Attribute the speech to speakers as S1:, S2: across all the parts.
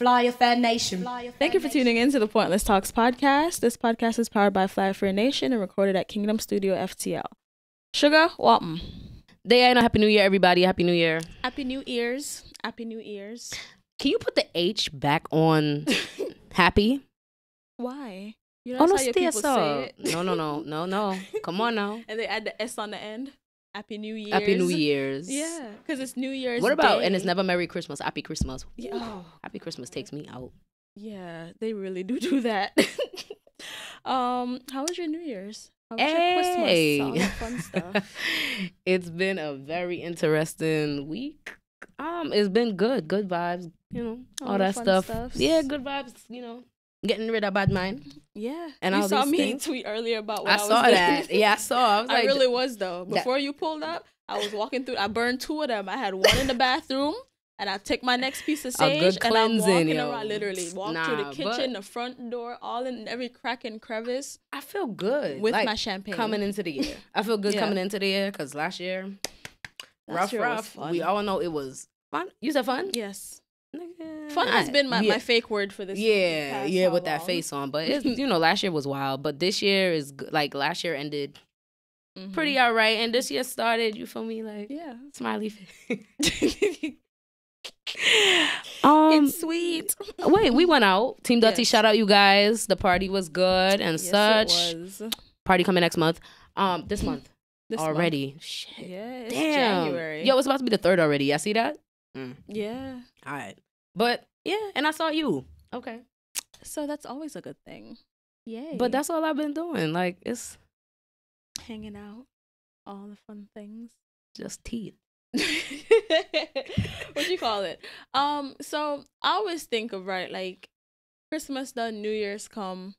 S1: Fly Affair Nation.
S2: Thank you for tuning in to the Pointlesss Talks podcast. This podcast is powered by Fly Affair Nation and recorded at Kingdom Studio FTL. Sugar, welcome.
S3: Day and know Happy New Year, everybody. Happy New Year.
S2: Happy New Ears. Happy New Ears.
S3: Can you put the H back on happy?
S2: Why? You
S3: Oh,
S2: know
S3: no,
S2: that's how your
S3: stay
S2: people say it.
S3: No, no, no, no, no. Come on now.
S2: and they add the S on the end. Happy New Year's.
S3: Happy New Year's.
S2: Yeah, because it's New Year's.
S3: What about,
S2: Day.
S3: and it's never Merry Christmas, Happy Christmas.
S2: Yeah. Oh.
S3: Happy Christmas takes me out.
S2: Yeah, they really do do that. um, how was your New Year's? How was
S3: Hey.
S2: your Christmas? All fun stuff.
S3: it's been a very interesting week. Um, it's been good, good vibes, you know, all,
S2: All
S3: that stuff.
S2: stuffs.
S3: Yeah, good vibes, you know, getting rid of bad mind.
S2: Yeah,
S3: And
S2: you saw me
S3: things.
S2: tweet earlier about what I,
S3: I
S2: was
S3: saw
S2: doing.
S3: that. Yeah, I saw. I was
S2: I
S3: like,
S2: really was though.
S3: that-
S2: Before you pulled up, I was walking through. I burned two of them. I had one in the bathroom, and I took my next piece of sage, and I'm walking
S3: yo.
S2: around. Literally, walk through the kitchen, the front door, all in every crack and crevice
S3: I feel good
S2: with
S3: like,
S2: my champagne.
S3: coming into the year. I feel good
S2: Yeah.
S3: coming into the year because last year,
S2: Last
S3: rough,
S2: year
S3: rough. We all know it was fun. You said fun.
S2: Yes,
S3: Nigga.
S2: fun has been my,
S3: yeah.
S2: my fake word for this.
S3: Yeah, yeah, with that
S2: long.
S3: face on. But it's you know, last year was wild, but this year is like last year ended
S2: Mhm.
S3: pretty alright, and this year started. You feel me? Like
S2: Yeah,
S3: smiley face. um,
S2: it's sweet.
S3: wait, we went out. Team Dutty,
S2: Yes.
S3: shout out you guys. The party was good and
S2: Yes,
S3: such.
S2: it was.
S3: Party coming next month. Um, this month
S2: This month.
S3: already. Shit.
S2: Yeah, it's
S3: Damn.
S2: January.
S3: Yo, it's about to be the third already. I see that.
S2: Yeah.
S3: All right. But yeah, and I saw you. Okay.
S2: So that's always a good thing. Yay.
S3: But that's all I've been doing. Like it's
S2: hanging out, all the fun things.
S3: just teeth.
S2: what do you call it? Um, so I always think of right, like Christmas done, New Year's come,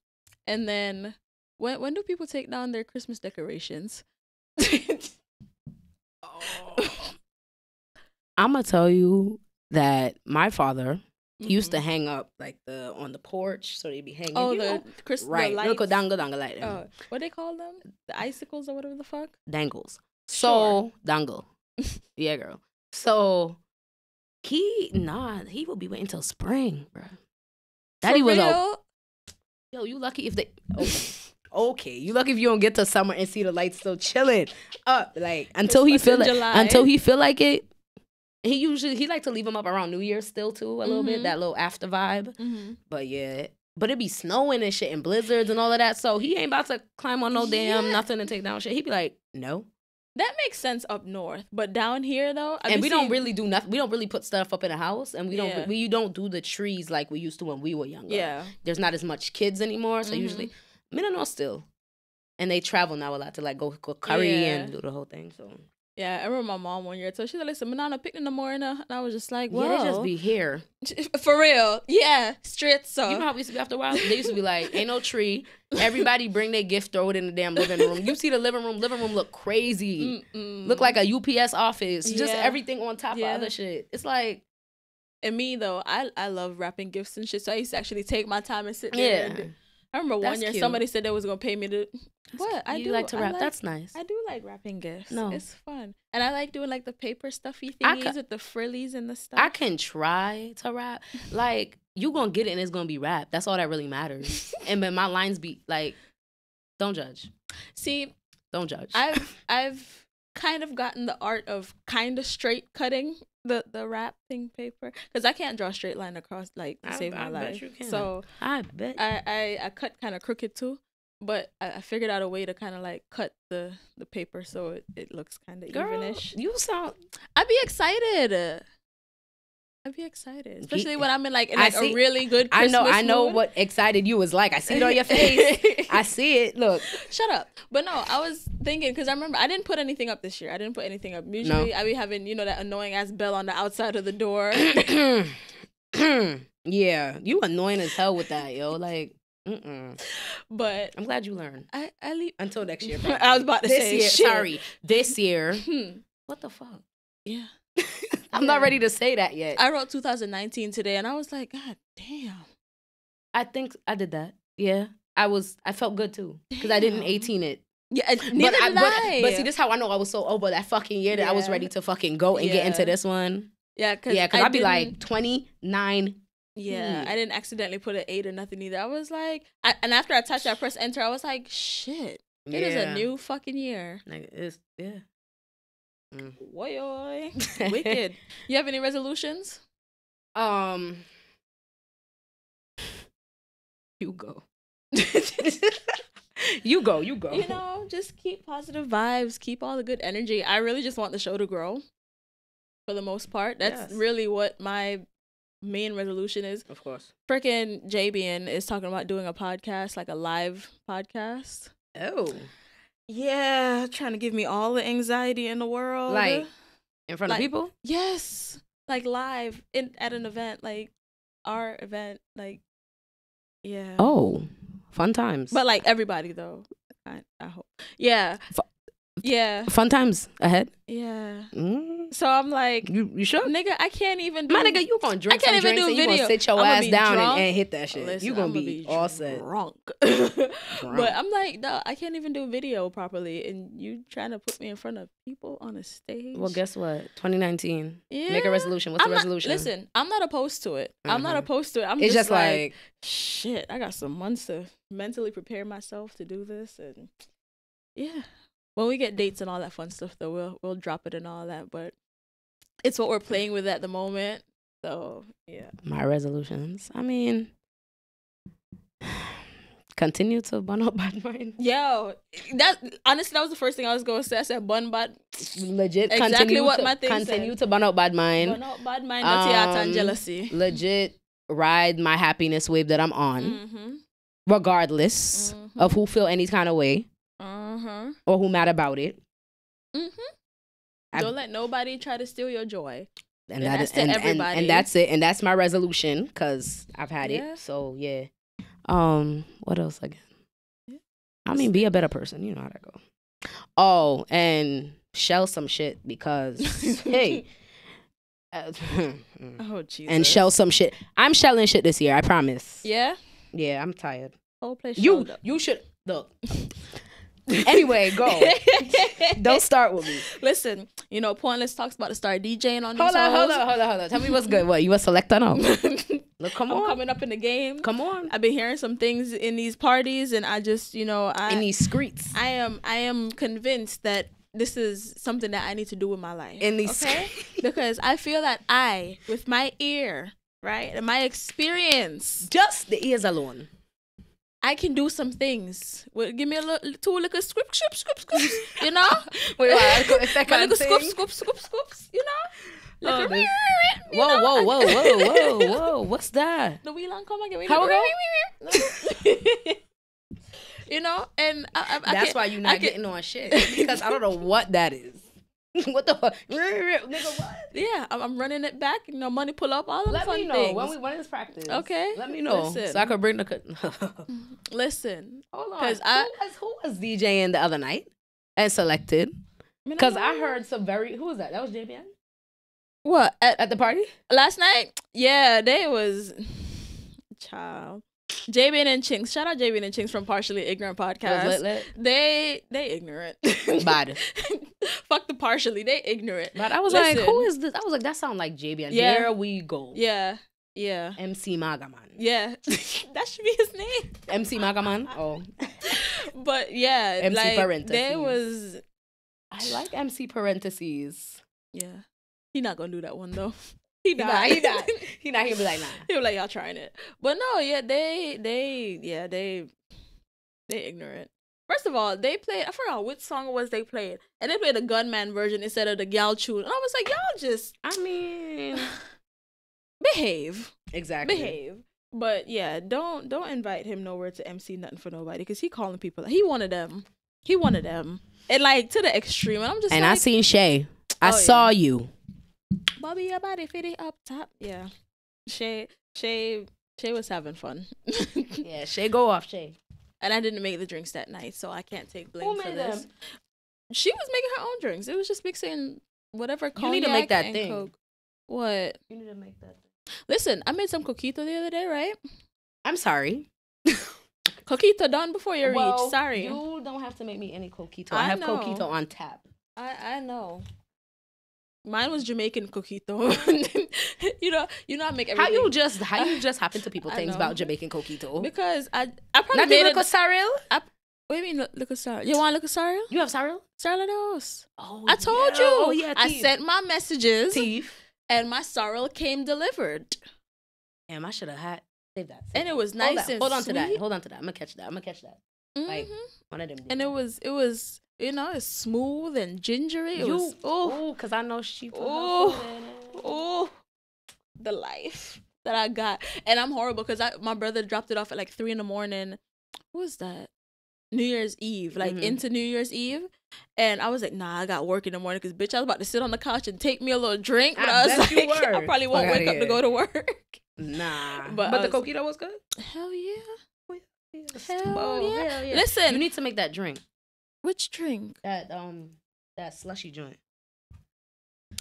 S2: and then when when do people take down their Christmas decorations?
S3: I'm gonna tell you that my father he used to
S2: Mhm.
S3: hang up like the on the porch, so they'd be hanging.
S2: Oh,
S3: you
S2: the
S3: know?
S2: Christmas
S3: right.
S2: lights.
S3: Look, dangle, them.
S2: Oh, what they call them? The icicles or whatever the fuck.
S3: dangles.
S2: Sure.
S3: So dangle. yeah, girl. So he nah, he will be waiting till spring, bro. Daddy
S2: For
S3: was
S2: real?
S3: Yo, you lucky if they okay. okay. You lucky if you don't get to summer and see the lights still chilling up. Like until he feel like until he feel like it. He usually he like to leave them up around New Year's still too a little
S2: Mhm.
S3: bit that little after vibe.
S2: Mhm.
S3: But yeah, but it be snowing and shit and blizzards and all of that. So he ain't about to climb on no damn
S2: Yeah.
S3: nothing and take down shit. He'd be like, no.
S2: That makes sense up north, but down here though, I
S3: and we don't really do nothing. We don't really put stuff up in the house, and we don't we don't do the trees like we used to when we were younger.
S2: Yeah.
S3: there's not as much kids anymore, so
S2: Mhm.
S3: usually men are not still, and they travel now a lot to like go cook curry
S2: Yeah.
S3: and do the whole thing. So
S2: Yeah, I remember my mom one year. So she's like, "Listen, banana picnic in the morning," and I was just like, "Well,
S3: yeah, they just be here.
S2: for real, yeah, straight so."
S3: You know how we used to be after a while? They used to be like, ain't no tree. Everybody bring their gift, throw it in the damn living room. You see the living room, living room look crazy.
S2: Mm-mm.
S3: Look like a UPS office. Just everything on top
S2: Yeah.
S3: of other shit. It's like,
S2: and me though, I I love wrapping gifts and shit. So I used to actually take my time and sit there. and
S3: yeah.
S2: do- I remember one year
S3: cute.
S2: somebody said they was gonna pay me to. What I
S3: you
S2: do
S3: like to wrap.
S2: like-
S3: That's nice.
S2: I do like wrapping gifts.
S3: No.
S2: it's fun, and I like doing like the paper stuffy
S3: ca-
S2: with the frillies and the stuff.
S3: I can try to rap. Like you gonna get it and it's gonna be rap. That's all that really matters. and but my lines be like, don't judge.
S2: see.
S3: Don't judge.
S2: I've I've kind of gotten the art of kind of straight cutting the the wrapping paper because I can't draw a straight line across like to
S3: I-
S2: save my
S3: I bet
S2: life.
S3: you can.
S2: So
S3: I bet.
S2: I I, I cut kind of crooked too, but I, I figured out a way to kind of like cut the the paper so it, it looks kind of
S3: Girl,
S2: evenish.
S3: you sound.
S2: I'd be excited. I'd be excited, especially when I'm in like in like
S3: see-
S2: a really good.
S3: I know. I know
S2: mood.
S3: what excited you was like. I see it on your face. I see it. Look.
S2: Shut up. But no, I was thinking because I remember I didn't put anything up this year. I didn't put anything up. Usually I be having, you know, that annoying ass bell on the outside of the door.
S3: yeah, you annoying as hell with that, yo. Like, mm-mm.
S2: but
S3: I'm glad you learned.
S2: I, I leave.
S3: Until next year.
S2: I was about to
S3: this
S2: say,
S3: year.
S2: shit.
S3: Sorry, this year.
S2: Hmm.
S3: What the fuck?
S2: Yeah.
S3: I'm not ready to say that yet. I,
S2: I wrote 2019 today and I was like, God damn.
S3: I think I did that. Yeah, I was. I felt good too because I didn't 18 it.
S2: Yeah, neither
S3: but, I,
S2: did
S3: but,
S2: I.
S3: but see, this is how I know I was so over that fucking year that I was ready to fucking go and get into this one.
S2: yeah, cause
S3: Yeah, because
S2: I
S3: I'd be like 29
S2: Yeah,
S3: Hmm.
S2: I didn't accidentally put an eight or nothing either. I was like, I, and after I touched, I pressed enter. I was like, shit, it is a new fucking year.
S3: Like, it's yeah. Mm.
S2: Woy, wicked. You have any resolutions?
S3: Um, you go. you go. You go.
S2: You know, just keep positive vibes, keep all the good energy. I really just want the show to grow. For the most part, that's
S3: Yes.
S2: really what my main resolution is.
S3: of course.
S2: Freaking Jabian is talking about doing a podcast, like a live podcast.
S3: Oh,
S2: Yeah, trying to give me all the anxiety in the world.
S3: Like- in front
S2: Like-
S3: of people.
S2: yes, like live in at an event, like our event, like yeah.
S3: Oh, fun times.
S2: but like everybody though. I I hope. Yeah. Yeah.
S3: fun times ahead.
S2: Yeah.
S3: Mm.
S2: So I'm like,
S3: You you sure?
S2: nigga, I can't even do
S3: My nigga, you gonna drink
S2: I can't
S3: some
S2: even
S3: drinks
S2: do
S3: and you gonna sit your ass down and, and hit that shit.
S2: Listen,
S3: you gonna
S2: I'ma
S3: be, all set.
S2: drunk.
S3: Drunk.
S2: But I'm like, no, I can't even do video properly, and you trying to put me in front of people on a stage.
S3: Well, guess what? 2019.
S2: yeah.
S3: Make a resolution. What's
S2: I'm
S3: the
S2: not-
S3: resolution?
S2: listen, I'm not opposed to it. I'm not
S3: Mhm.
S2: opposed to it. I'm
S3: it's
S2: just,
S3: just like,
S2: shit. I got some months to mentally prepare myself to do this, and yeah. When we get dates and all that fun stuff, though, we'll we'll drop it and all that. But it's what we're playing with at the moment. So yeah.
S3: my resolutions. I mean, continue to burn up bad mind.
S2: Yo, that honestly, that was the first thing I was gonna say. I said bun bad,
S3: Legit,
S2: Exactly
S3: continue
S2: what
S3: to,
S2: my thing
S3: continue
S2: said.
S3: to burn up bad mind.
S2: bun out bad mind, heart, and
S3: Um,
S2: jealousy.
S3: Legit, ride my happiness wave that I'm on,
S2: Mm-hmm.
S3: regardless
S2: Mhm.
S3: of who feel any kind of way
S2: Uh-huh.
S3: or who mad about it.
S2: Mm-hmm.
S3: I've-
S2: Don't let nobody try to steal your joy.
S3: and
S2: And
S3: that
S2: that's
S3: is and, and,
S2: everybody.
S3: and that's it and that's my resolution because i've had
S2: Yeah.
S3: it so yeah um what else again
S2: Yeah.
S3: i mean be a better person you know how that go oh and shell some shit because hey uh,
S2: Oh Jesus.
S3: and shell some shit i'm shelling shit this year i promise
S2: Yeah.
S3: yeah i'm tired
S2: Whole place.
S3: you you should look anyway go. Don't start with me.
S2: Listen, you know, Pointlesss talks about to start DJing on
S3: hold
S2: these
S3: on hold on hold on hold on. Tell me what's good. What you a selector? Now look come
S2: I'm
S3: on.
S2: coming up in the game.
S3: come on.
S2: I've been hearing some things in these parties, and I just, you know, I
S3: in these streets.
S2: I am I am convinced that this is something that I need to do with my life.
S3: in these
S2: okay? because I feel that I, with my ear, right, and my experience,
S3: just the ears alone.
S2: I can do some things. Well, give me a little, two little scoop, scoop, scoop, scoops, you know?
S3: Wait, wait, if I
S2: My
S3: can
S2: little scoop, scoop, scoop, scoops, you know?
S3: Oh,
S2: Little you
S3: Whoa,
S2: know?
S3: whoa, whoa, whoa, whoa, whoa! What's that?
S2: The wheel on come again.
S3: How
S2: You know, and I, I, I
S3: That's why you're not getting on shit because I don't know what that is. what the fuck, nigga? What?
S2: Yeah, I'm, I'm running it back. You know, money pull up, all of
S3: Let
S2: fun
S3: me know
S2: things.
S3: when we when is practice.
S2: Okay,
S3: Let me know
S2: listen.
S3: so I could bring the.
S2: Listen,
S3: Hold on,
S2: 'Cause
S3: who
S2: I-
S3: was who was DJing the other night and selected?
S2: mean,
S3: Because I heard some very who was that? That was JBN
S2: what at,
S3: at the party.
S2: last night. Yeah, they was child. Jabin and Chinks. Shout out Jabin and Chinks from Partially Ignorant Podcast.
S3: Lit, lit.
S2: They they ignorant.
S3: Bad.
S2: Fuck the partially. They ignorant.
S3: But I was like, who is this? I was like, that sound like JBN.
S2: Yeah.
S3: Here we go.
S2: Yeah. Yeah.
S3: MC Magaman.
S2: Yeah. that should be his name.
S3: MC Magaman. Oh,
S2: But yeah,
S3: MC
S2: like
S3: parentheses.
S2: there was
S3: I like MC parentheses.
S2: yeah. He not gonna do that one though. He not.
S3: He not. He not. He'll be like, nah.
S2: He was like, y'all trying it. But no, yeah, they they yeah, they they ignorant. First of all, they played I forgot which song it was they played. And they played the gunman version instead of the gal tune. And I was like, y'all just
S3: I mean,
S2: behave.
S3: exactly.
S2: Behave. But yeah, don't don't invite him nowhere to MC nothing for nobody because he calling people. He wanted them. He wanted them. And like to the extreme. And I'm just
S3: And
S2: like,
S3: I seen Shay. I
S2: Oh,
S3: saw you.
S2: Bobby, your body fitting up top. Yeah. Shay Shay Shay was having fun.
S3: Yeah, Shay, go off, Shay.
S2: and I didn't make the drinks that night, so I can't take blame
S3: Who
S2: for this.
S3: them?
S2: She was making her own drinks. It was just mixing whatever
S3: You need to make that thing.
S2: Coke. What?
S3: You need to make that.
S2: Listen, I made some coquito the other day, right?
S3: I'm sorry.
S2: Coquito done before you
S3: Well,
S2: reach. Sorry.
S3: You don't have to make me any coquito. I,
S2: I
S3: have
S2: know.
S3: coquito on tap.
S2: I I know. Mine was Jamaican coquito. you know, you know, I make
S3: How you just how you just happen to people things about Jamaican coquito?
S2: because I I probably
S3: Not
S2: made it.
S3: sorrel.
S2: What do you mean, look, at Sarah? You want to look at Sarah?
S3: You have?
S2: Sarah Lados.
S3: Oh,
S2: I told
S3: yeah.
S2: you.
S3: Oh yeah,
S2: I sent my messages,
S3: teeth.
S2: and my sorrel came delivered,
S3: Damn, I should have had. Save that. save
S2: and it was nice
S3: that.
S2: and
S3: Hold on to that. Hold on to that. I'm gonna catch that. I'm gonna catch that. like,
S2: Mhm.
S3: One of them.
S2: and it was it was you know it's smooth and gingery. It
S3: you.
S2: was oh
S3: Oh, cause I know she. Put
S2: Oh.
S3: her foot in it.
S2: oh the life that I got, and I'm horrible because I my brother dropped it off at like three in the morning. What was that? New Year's Eve, like
S3: Mhm.
S2: into New Year's Eve, and I was like, "Nah, I got work in the morning." Because bitch, I was about to sit on the couch and take me a little drink, but
S3: I
S2: I, was
S3: bet you
S2: like, I probably won't
S3: Fuck
S2: wake up to go to work.
S3: Nah,
S2: But
S3: but, the
S2: was-
S3: coquito was good.
S2: Hell yeah!
S3: Yes.
S2: Hell
S3: Oh,
S2: yeah.
S3: hell yeah.
S2: Listen.
S3: you need to make that drink.
S2: Which drink?
S3: That um, that slushy joint.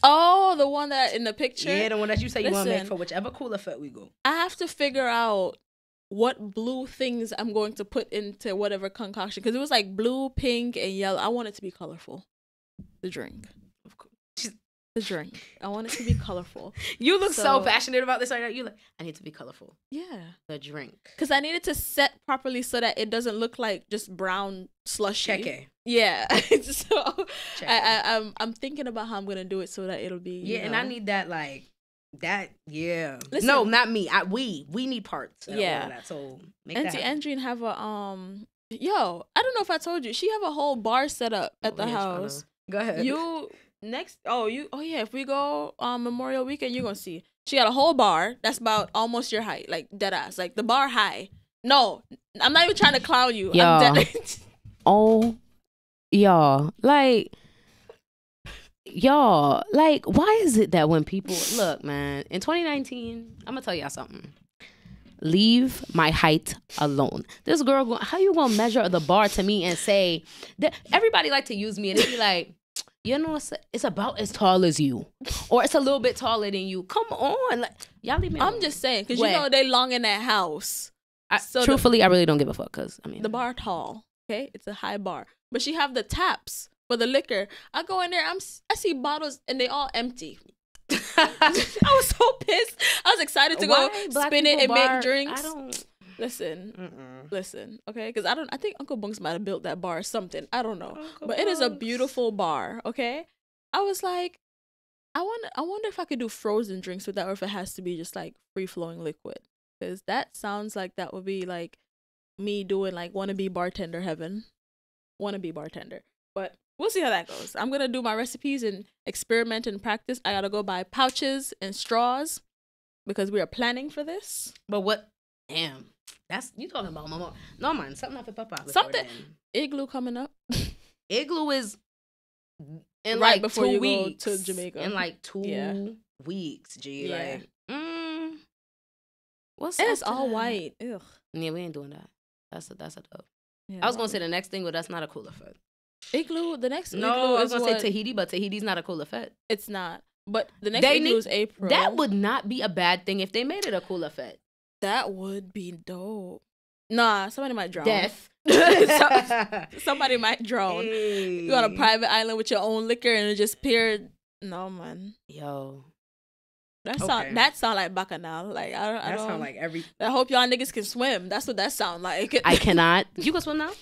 S2: Oh, the one that in the picture.
S3: Yeah, the one that you say you want to make for whichever cooler fit we go.
S2: I have to figure out what blue things I'm going to put into whatever concoction because it was like blue, pink, and yellow. I want it to be colorful. The drink. The drink. I want it to be colorful.
S3: You look so,
S2: So-
S3: passionate about this right now. You like, I need to be colorful.
S2: Yeah.
S3: The drink.
S2: Because I needed to set properly so that it doesn't look like just brown slushy.
S3: Check it.
S2: Yeah. so
S3: Check
S2: I. I, I'm I'm thinking about how I'm gonna do it so that it'll be.
S3: yeah, and I need that like that. Yeah.
S2: Listen.
S3: no, not me. I we we need parts.
S2: Yeah.
S3: That, so make
S2: Auntie
S3: that. happen.
S2: Andrine have a um. Yo, I don't know if I told you. She have a whole bar set up at the
S3: trying to-
S2: house.
S3: Go ahead.
S2: You next? Oh, you. Oh yeah. If we go um Memorial Weekend, you're gonna see. She got a whole bar that's about almost your height, like dead ass, like the bar high. No, I'm not even trying to clown you. Dead-
S3: oh y'all like y'all like why is it that when people look man in 2019 i'm gonna tell y'all something leave my height alone this girl how you gonna measure the bar to me and say that everybody like to use me and they be like you know it's, it's about as tall as you or it's a little bit taller than you come on like y'all leave me
S2: I'm
S3: alone.
S2: just saying because you know they long in that house.
S3: I,
S2: so the-
S3: truthfully i really don't give a fuck because i mean
S2: The bar tall. Okay, it's a high bar, but she have the taps for the liquor. I go in there. I'm I see bottles and they all empty. I was so pissed. I was excited to go
S3: Why black
S2: spin it and
S3: bar-
S2: make drinks.
S3: i don't
S2: Listen,
S3: Mm-mm.
S2: listen, okay? Because I don't. I think Uncle Bunks might have built that bar or something. I don't know,
S3: Uncle
S2: but it is a
S3: Bunks.
S2: beautiful bar. Okay, I was like, I wonder. I wonder if I could do frozen drinks with that, or if it has to be just like free flowing liquid. Because that sounds like that would be like me doing like wanna be bartender heaven, wanna be bartender. But we'll see how that goes. I'm gonna do my recipes and experiment and practice. I gotta go buy pouches and straws because we are planning for this.
S3: But what? Damn, that's you talking about mama. No man, something have to papa.
S2: Something-
S3: then.
S2: Igloo coming up.
S3: Igloo is in
S2: Right
S3: like
S2: before
S3: two
S2: you go
S3: weeks.
S2: to Jamaica.
S3: In like two
S2: Yeah.
S3: weeks, G.
S2: Yeah.
S3: Like, mm, what's
S2: And it's all
S3: that?
S2: white. Ugh.
S3: Yeah, we ain't doing that. That's a that's a dub.
S2: Yeah,
S3: I was gonna say the next thing, but that's not a cool effect.
S2: igloo. The next
S3: No,
S2: igloo
S3: I was gonna
S2: what,
S3: say Tahiti, but Tahiti's not a cool effect.
S2: It's not. But the next
S3: They
S2: igloo
S3: need-
S2: is April.
S3: That would not be a bad thing if they made it a cool fit.
S2: That would be dope. Nah, somebody might drown.
S3: Death.
S2: Somebody might drown.
S3: Hey.
S2: You on a private island with your own liquor and it just appeared. No man,
S3: Yo,
S2: that
S3: Okay.
S2: sound that sound like bacchanal. Like I don't. I
S3: that
S2: don't.
S3: sound like every.
S2: I hope y'all niggas can swim. That's what that sound like.
S3: I cannot. You can swim now.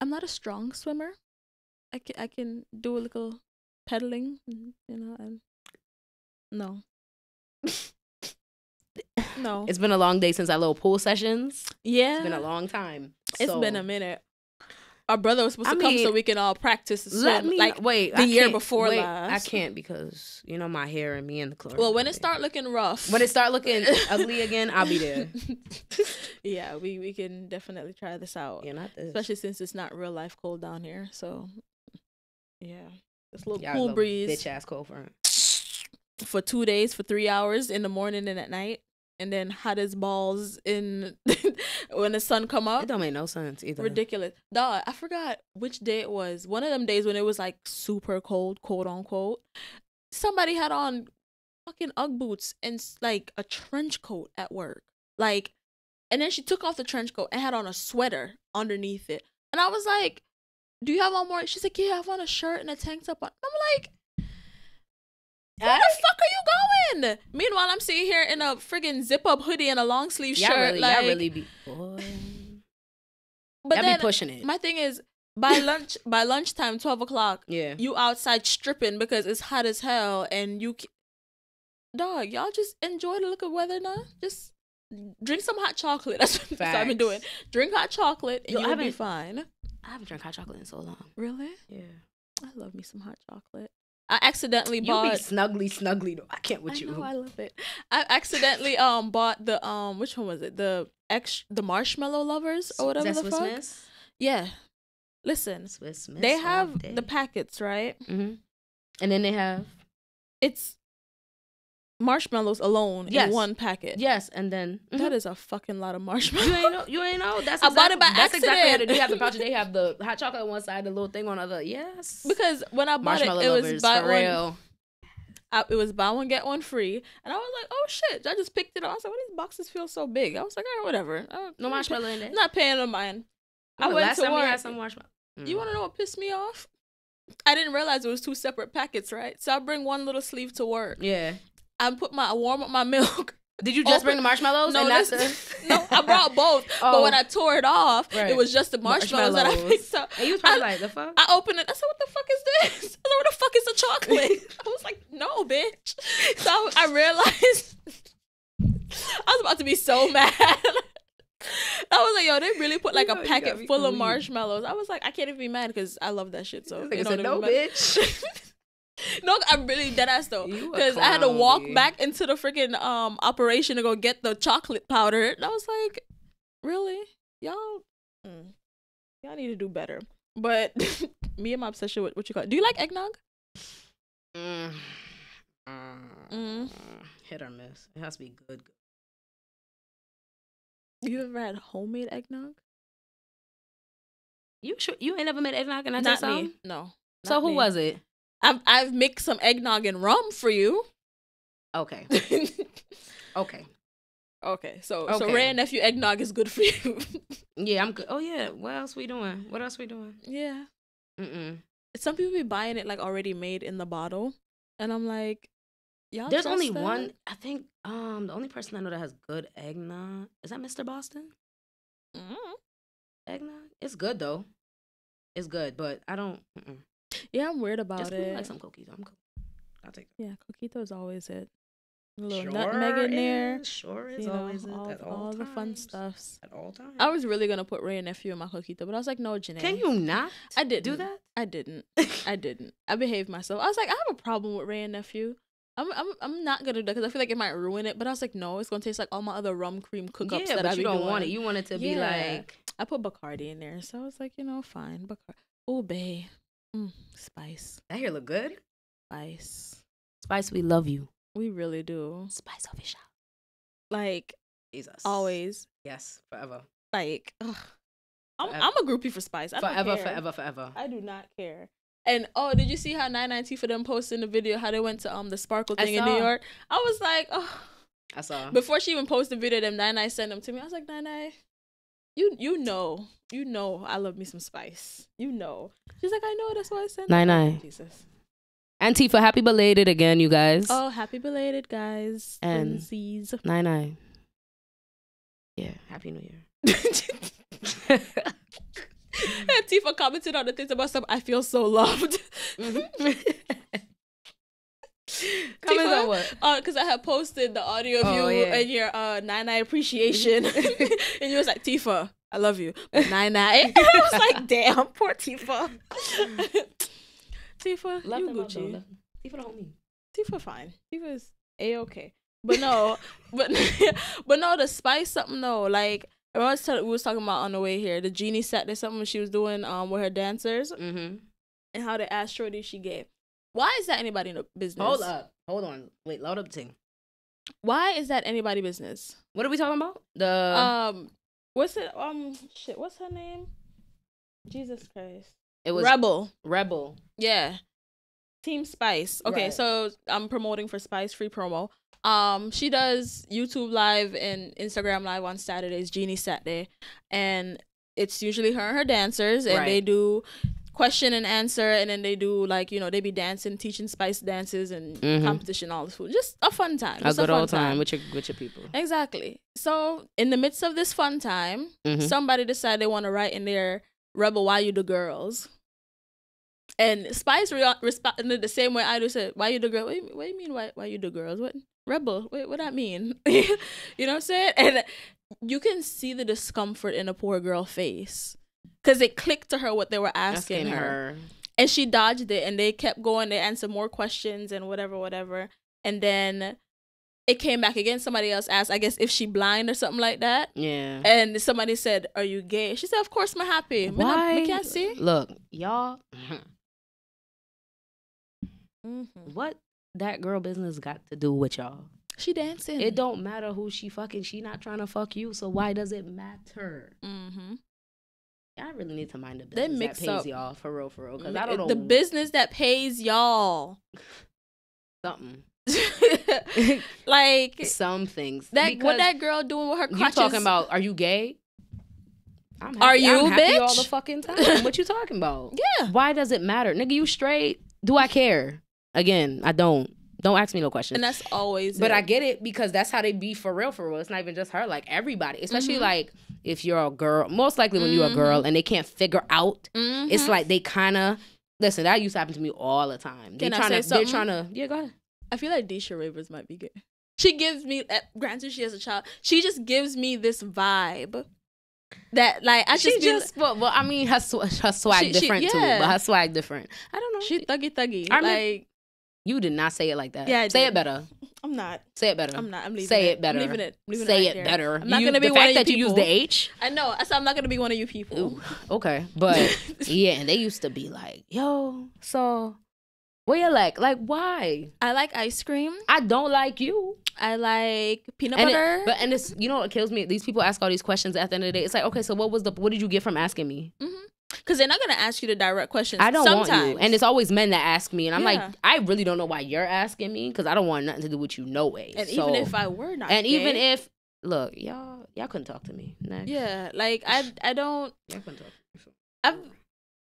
S2: I'm not a strong swimmer. I can I can do a little pedaling, you know, and no. No.
S3: It's been a long day since our little pool sessions.
S2: yeah.
S3: It's been a long time.
S2: It's been a minute. Our brother was supposed
S3: I
S2: to come so we can all practice swim.
S3: Let me
S2: like
S3: wait.
S2: the
S3: I
S2: year before
S3: wait,
S2: last.
S3: I can't because you know my hair and me and the chlorine.
S2: well, when it start looking rough,
S3: when it start looking ugly again, I'll be there.
S2: yeah, we we can definitely try this out.
S3: Yeah, not this.
S2: Especially since it's not real life cold down here. So yeah, this little
S3: Y'all
S2: cool breeze.
S3: Bitch ass cold front.
S2: for two days for three hours in the morning and at night and then hot as balls in when the sun come up.
S3: It don't make no sense either.
S2: ridiculous. Dog i forgot which day it was. One of them days when it was like super cold quote unquote somebody had on fucking ugg boots and like a trench coat at work. Like and then she took off the trench coat and had on a sweater underneath it. And i was like do you have on more? She's like yeah i have on a shirt and a tank top on i'm like Where the fuck are you going? Meanwhile, I'm sitting here in a friggin' zip up hoodie and a long sleeve
S3: Y'all
S2: shirt.
S3: really,
S2: like,
S3: y'all really be, boy.
S2: but then
S3: be pushing it.
S2: my thing is by lunch by lunchtime, twelve o'clock,
S3: yeah.
S2: you outside stripping because it's hot as hell and you dog y'all just enjoy the look of weather now just drink some hot chocolate that's what i've been doing drink hot chocolate and
S3: Yo,
S2: you'll be fine
S3: I haven't drank hot chocolate in so long.
S2: really
S3: Yeah.
S2: i love me some hot chocolate i accidentally
S3: You be
S2: bought
S3: snuggly, snuggly though. I can't with
S2: I
S3: you.
S2: know, I love it. I accidentally um bought the um which one was it? The ex the marshmallow lovers or whatever
S3: Is
S2: the
S3: that
S2: fuck.
S3: Miss?
S2: Yeah. Listen,
S3: Swiss Miss.
S2: they have the packets, right?
S3: Mhm. And then they have
S2: It's marshmallows alone
S3: Yes.
S2: in one packet.
S3: yes, and then
S2: That
S3: mhm.
S2: is a fucking lot of marshmallows.
S3: You ain't know. You ain't know. That's
S2: I bought it by
S3: That's exactly how they
S2: accident.
S3: have the pouch. They have the hot chocolate on one side, the little thing on the other. Yes.
S2: because when I bought it, it was buy one.
S3: real.
S2: I, it was buy one get one free, and I was like, "Oh shit!" I just picked it up. I was like, "Why these boxes feel so big?" I was like, "All right, whatever."
S3: No marshmallow in
S2: I'm not paying no mind. I went
S3: last
S2: to
S3: time
S2: work.
S3: had some marshmallow.
S2: You want to know what pissed me off? I didn't realize it was two separate packets, right? So I bring one little sleeve to work.
S3: Yeah.
S2: I put my I warm up my milk.
S3: Did you just
S2: Open-
S3: bring the marshmallows?
S2: No, this-
S3: the-
S2: no, I brought both. But
S3: Oh.
S2: when I tore it off,
S3: Right.
S2: it was just the marshmallows, that I picked up.
S3: And you was probably
S2: I-
S3: like, the fuck?
S2: I opened it. I said, "What the fuck is this?" I said, "Where the fuck is the chocolate?" I was like, "No, bitch." So I, I realized I was about to be so mad. I was like, "Yo, they really put like a packet full of marshmallows. I was like, "I can't even be mad because I love that shit." So
S3: This
S2: it
S3: nigga
S2: don't
S3: said, no, bitch.
S2: No, I'm really dead ass though. Because I had to walk back into the freaking um operation to go get the chocolate powder. And I was like, really? Y'all mm, y'all need to do better. But me and my obsession with what you call it. Do you like eggnog?
S3: Mm.
S2: Mm.
S3: Hit or miss. It has to be good.
S2: You ever had homemade eggnog?
S3: You sure you ain't never made eggnog and I
S2: Not me. No.
S3: So who
S2: me.
S3: was it?
S2: I've I've mixed some eggnog and rum for you.
S3: Okay. Okay.
S2: okay, so so
S3: Okay.
S2: Wray and Nephew eggnog is good for you.
S3: Yeah, I'm good. Oh yeah. What else we doing? What else we doing?
S2: yeah.
S3: Mm-mm.
S2: Some people be buying it like already made in the bottle, and I'm like, y'all.
S3: There's only
S2: that?
S3: one. I think um the only person I know that has good eggnog is that Mr. Boston.
S2: Mm.
S3: Eggnog. It's good though. It's good, but I don't. Mm-mm.
S2: Yeah, I'm weird about
S3: Just
S2: it.
S3: like some cookies. I'm cool. I'll take.
S2: yeah, coquito is always it. A little nutmeg in there.
S3: is, Sure is
S2: You know,
S3: always it
S2: all,
S3: at all,
S2: all the fun stuffs.
S3: At all times.
S2: I was really gonna put Wray and Nephew in my coquito, but I was like, no, Janae.
S3: Can you not?
S2: I did
S3: do that.
S2: I didn't. I didn't. I behaved myself. I was like, I have a problem with Wray and Nephew. I'm I'm I'm not gonna do that because I feel like it might ruin it. But I was like, no, it's gonna taste like all my other rum cream cookups
S3: yeah,
S2: that
S3: but
S2: I
S3: you don't
S2: doing.
S3: want it. You want it to be like
S2: I put Bacardi in there, so I was like, you know, fine. Bacardi. Oh, babe. Mm, spice,
S3: that hair look good.
S2: spice.
S3: Spice, we love you.
S2: We really do.
S3: Spice official.
S2: Like
S3: Jesus.
S2: always.
S3: Yes, forever.
S2: Like ugh. I'm
S3: Forever.
S2: I'm a groupie for spice. I
S3: Forever, forever, forever.
S2: I do not care. And oh, did you see how 990 for them posted in the video how they went to um the sparkle thing in New. York? I was like, oh.
S3: I saw.
S2: Before she even posted the video, them Nine Nine sent them to me. I was like, Nine Nine, you you know, you know, I love me some spice. You know. She's like, I know. That's why I sent.
S3: Nine. Nine.
S2: Jesus.
S3: Antifa, happy belated again, you guys.
S2: Oh, happy belated, guys.
S3: And-
S2: Twinsies.
S3: Nine nine. Yeah, happy New Year.
S2: And Tifa commented on the things about stuff. I feel so loved. Mm-hmm.
S3: Comment
S2: Tifa?
S3: on what?
S2: Uh, because I had posted the audio of
S3: Oh,
S2: you
S3: yeah.
S2: and your uh nine nine appreciation, and you was like Tifa, I love you, nine nine. I was like, damn, poor Tifa. Tifa,
S3: Love
S2: you
S3: them up, though.
S2: Gucci.
S3: Love- Tifa don't me.
S2: Tifa fine. Tifa's a okay. But no, but but no, the spice something though. Like I was tell, we was talking about on the way here. The genie set there's something she was doing um with her dancers
S3: Mm-hmm.
S2: and how the Shorty she gave. Why is that anybody in the business?
S3: Hold up. Hold on. Wait, load up the thing.
S2: Why is that anybody business?
S3: What are we talking about? The
S2: um, what's it? Um, shit. What's her name? Jesus Christ.
S3: it was
S2: Rebel.
S3: Rebel.
S2: Yeah. Team Spice. Okay,
S3: Right.
S2: so I'm promoting for Spice free promo. Um, she does YouTube live and Instagram live on Saturdays, Genie Saturday, and it's usually her and her dancers, and they do question and answer, and then they do like you know they be dancing, teaching spice dances and
S3: Mhm.
S2: competition, all this food. Just a fun time.
S3: A
S2: Just
S3: good
S2: fun
S3: old time with your with your people.
S2: Exactly. So in the midst of this fun time,
S3: Mhm.
S2: somebody decided they want to write in their rebel why you the girls. And Spice re- responded the same way I do. Said, "Why you the girl? What, you- what do you mean? Why why you the girls? What rebel? Wait, what that mean? you know what I'm saying?" And you can see the discomfort in a poor girl face because it clicked to her what they were asking, her and she dodged it and they kept going they answered more questions and whatever whatever and then it came back again somebody else asked i guess if she blind or something like that
S3: Yeah.
S2: and somebody said are you gay she said of course i'm happy Me not-
S3: Why?
S2: me can't see
S3: Look, y'all.
S2: Mm-hmm.
S3: What that girl business got to do with y'all?
S2: she dancing
S3: It don't matter who she fucking. She not trying to fuck you. So why does it matter?
S2: mm-hmm.
S3: I really need to mind the
S2: They
S3: business
S2: mix
S3: that pays
S2: up-
S3: y'all for real, for real. Because I don't know
S2: the business that pays y'all
S3: something.
S2: like
S3: Some things.
S2: that what that girl doing with her
S3: you talking about? Are you gay? I'm
S2: Are you,
S3: I'm happy all the fucking time. what you talking about?
S2: yeah
S3: Why does it matter, nigga? You straight? Do I care? Again, I don't. Don't ask me no questions.
S2: and that's always
S3: But
S2: it.
S3: I get it because that's how they be for real, for real. It's not even just her, like everybody. Especially
S2: Mhm.
S3: like if you're a girl, most likely when you're a girl and they can't figure out, it's
S2: Mhm.
S3: like they kind of listen. That used to happen to me all the time. They
S2: Can I
S3: trying
S2: say
S3: to, they're trying to, yeah, go ahead.
S2: I feel like Disha Ravers might be good. She gives me, uh, granted, she has a child. She just gives me this vibe that, like, I
S3: she
S2: just,
S3: just, well, well, I mean, her, sw- her swag
S2: She- she-
S3: different too, but her swag different. I don't know.
S2: she thuggy thuggy.
S3: I mean-
S2: like,
S3: you did not say it like that.
S2: Yeah, I
S3: say
S2: did.
S3: it better.
S2: I'm not.
S3: Say it better.
S2: I'm not. I'm leaving.
S3: Say
S2: it.
S3: it better.
S2: I'm leaving it. I'm leaving
S3: say
S2: right
S3: it better.
S2: I'm not
S3: You-
S2: gonna be
S3: the
S2: one
S3: fact
S2: of you
S3: that you use the H.
S2: I know. I said I'm not gonna be one of you people.
S3: Ooh, okay, but yeah, and they used to be like, "Yo, so what you like? Like, why?
S2: I like ice cream.
S3: I don't like you."
S2: I like peanut
S3: And it-
S2: butter.
S3: but and it's you know what kills me? These people ask all these questions at the end of the day. It's like, okay, so what was the what did you get from asking me? Mm-hmm.
S2: Because they're not gonna ask you the direct questions.
S3: I don't
S2: Sometimes.
S3: want you, and it's always men that ask me, and I'm
S2: Yeah.
S3: like, I really don't know why you're asking me because I don't want nothing to do with you, no way.
S2: and
S3: So-
S2: even if I were not,
S3: and even if look, y'all y'all couldn't talk to me. Next.
S2: yeah, like I I don't
S3: y'all couldn't talk. To me.
S2: I've,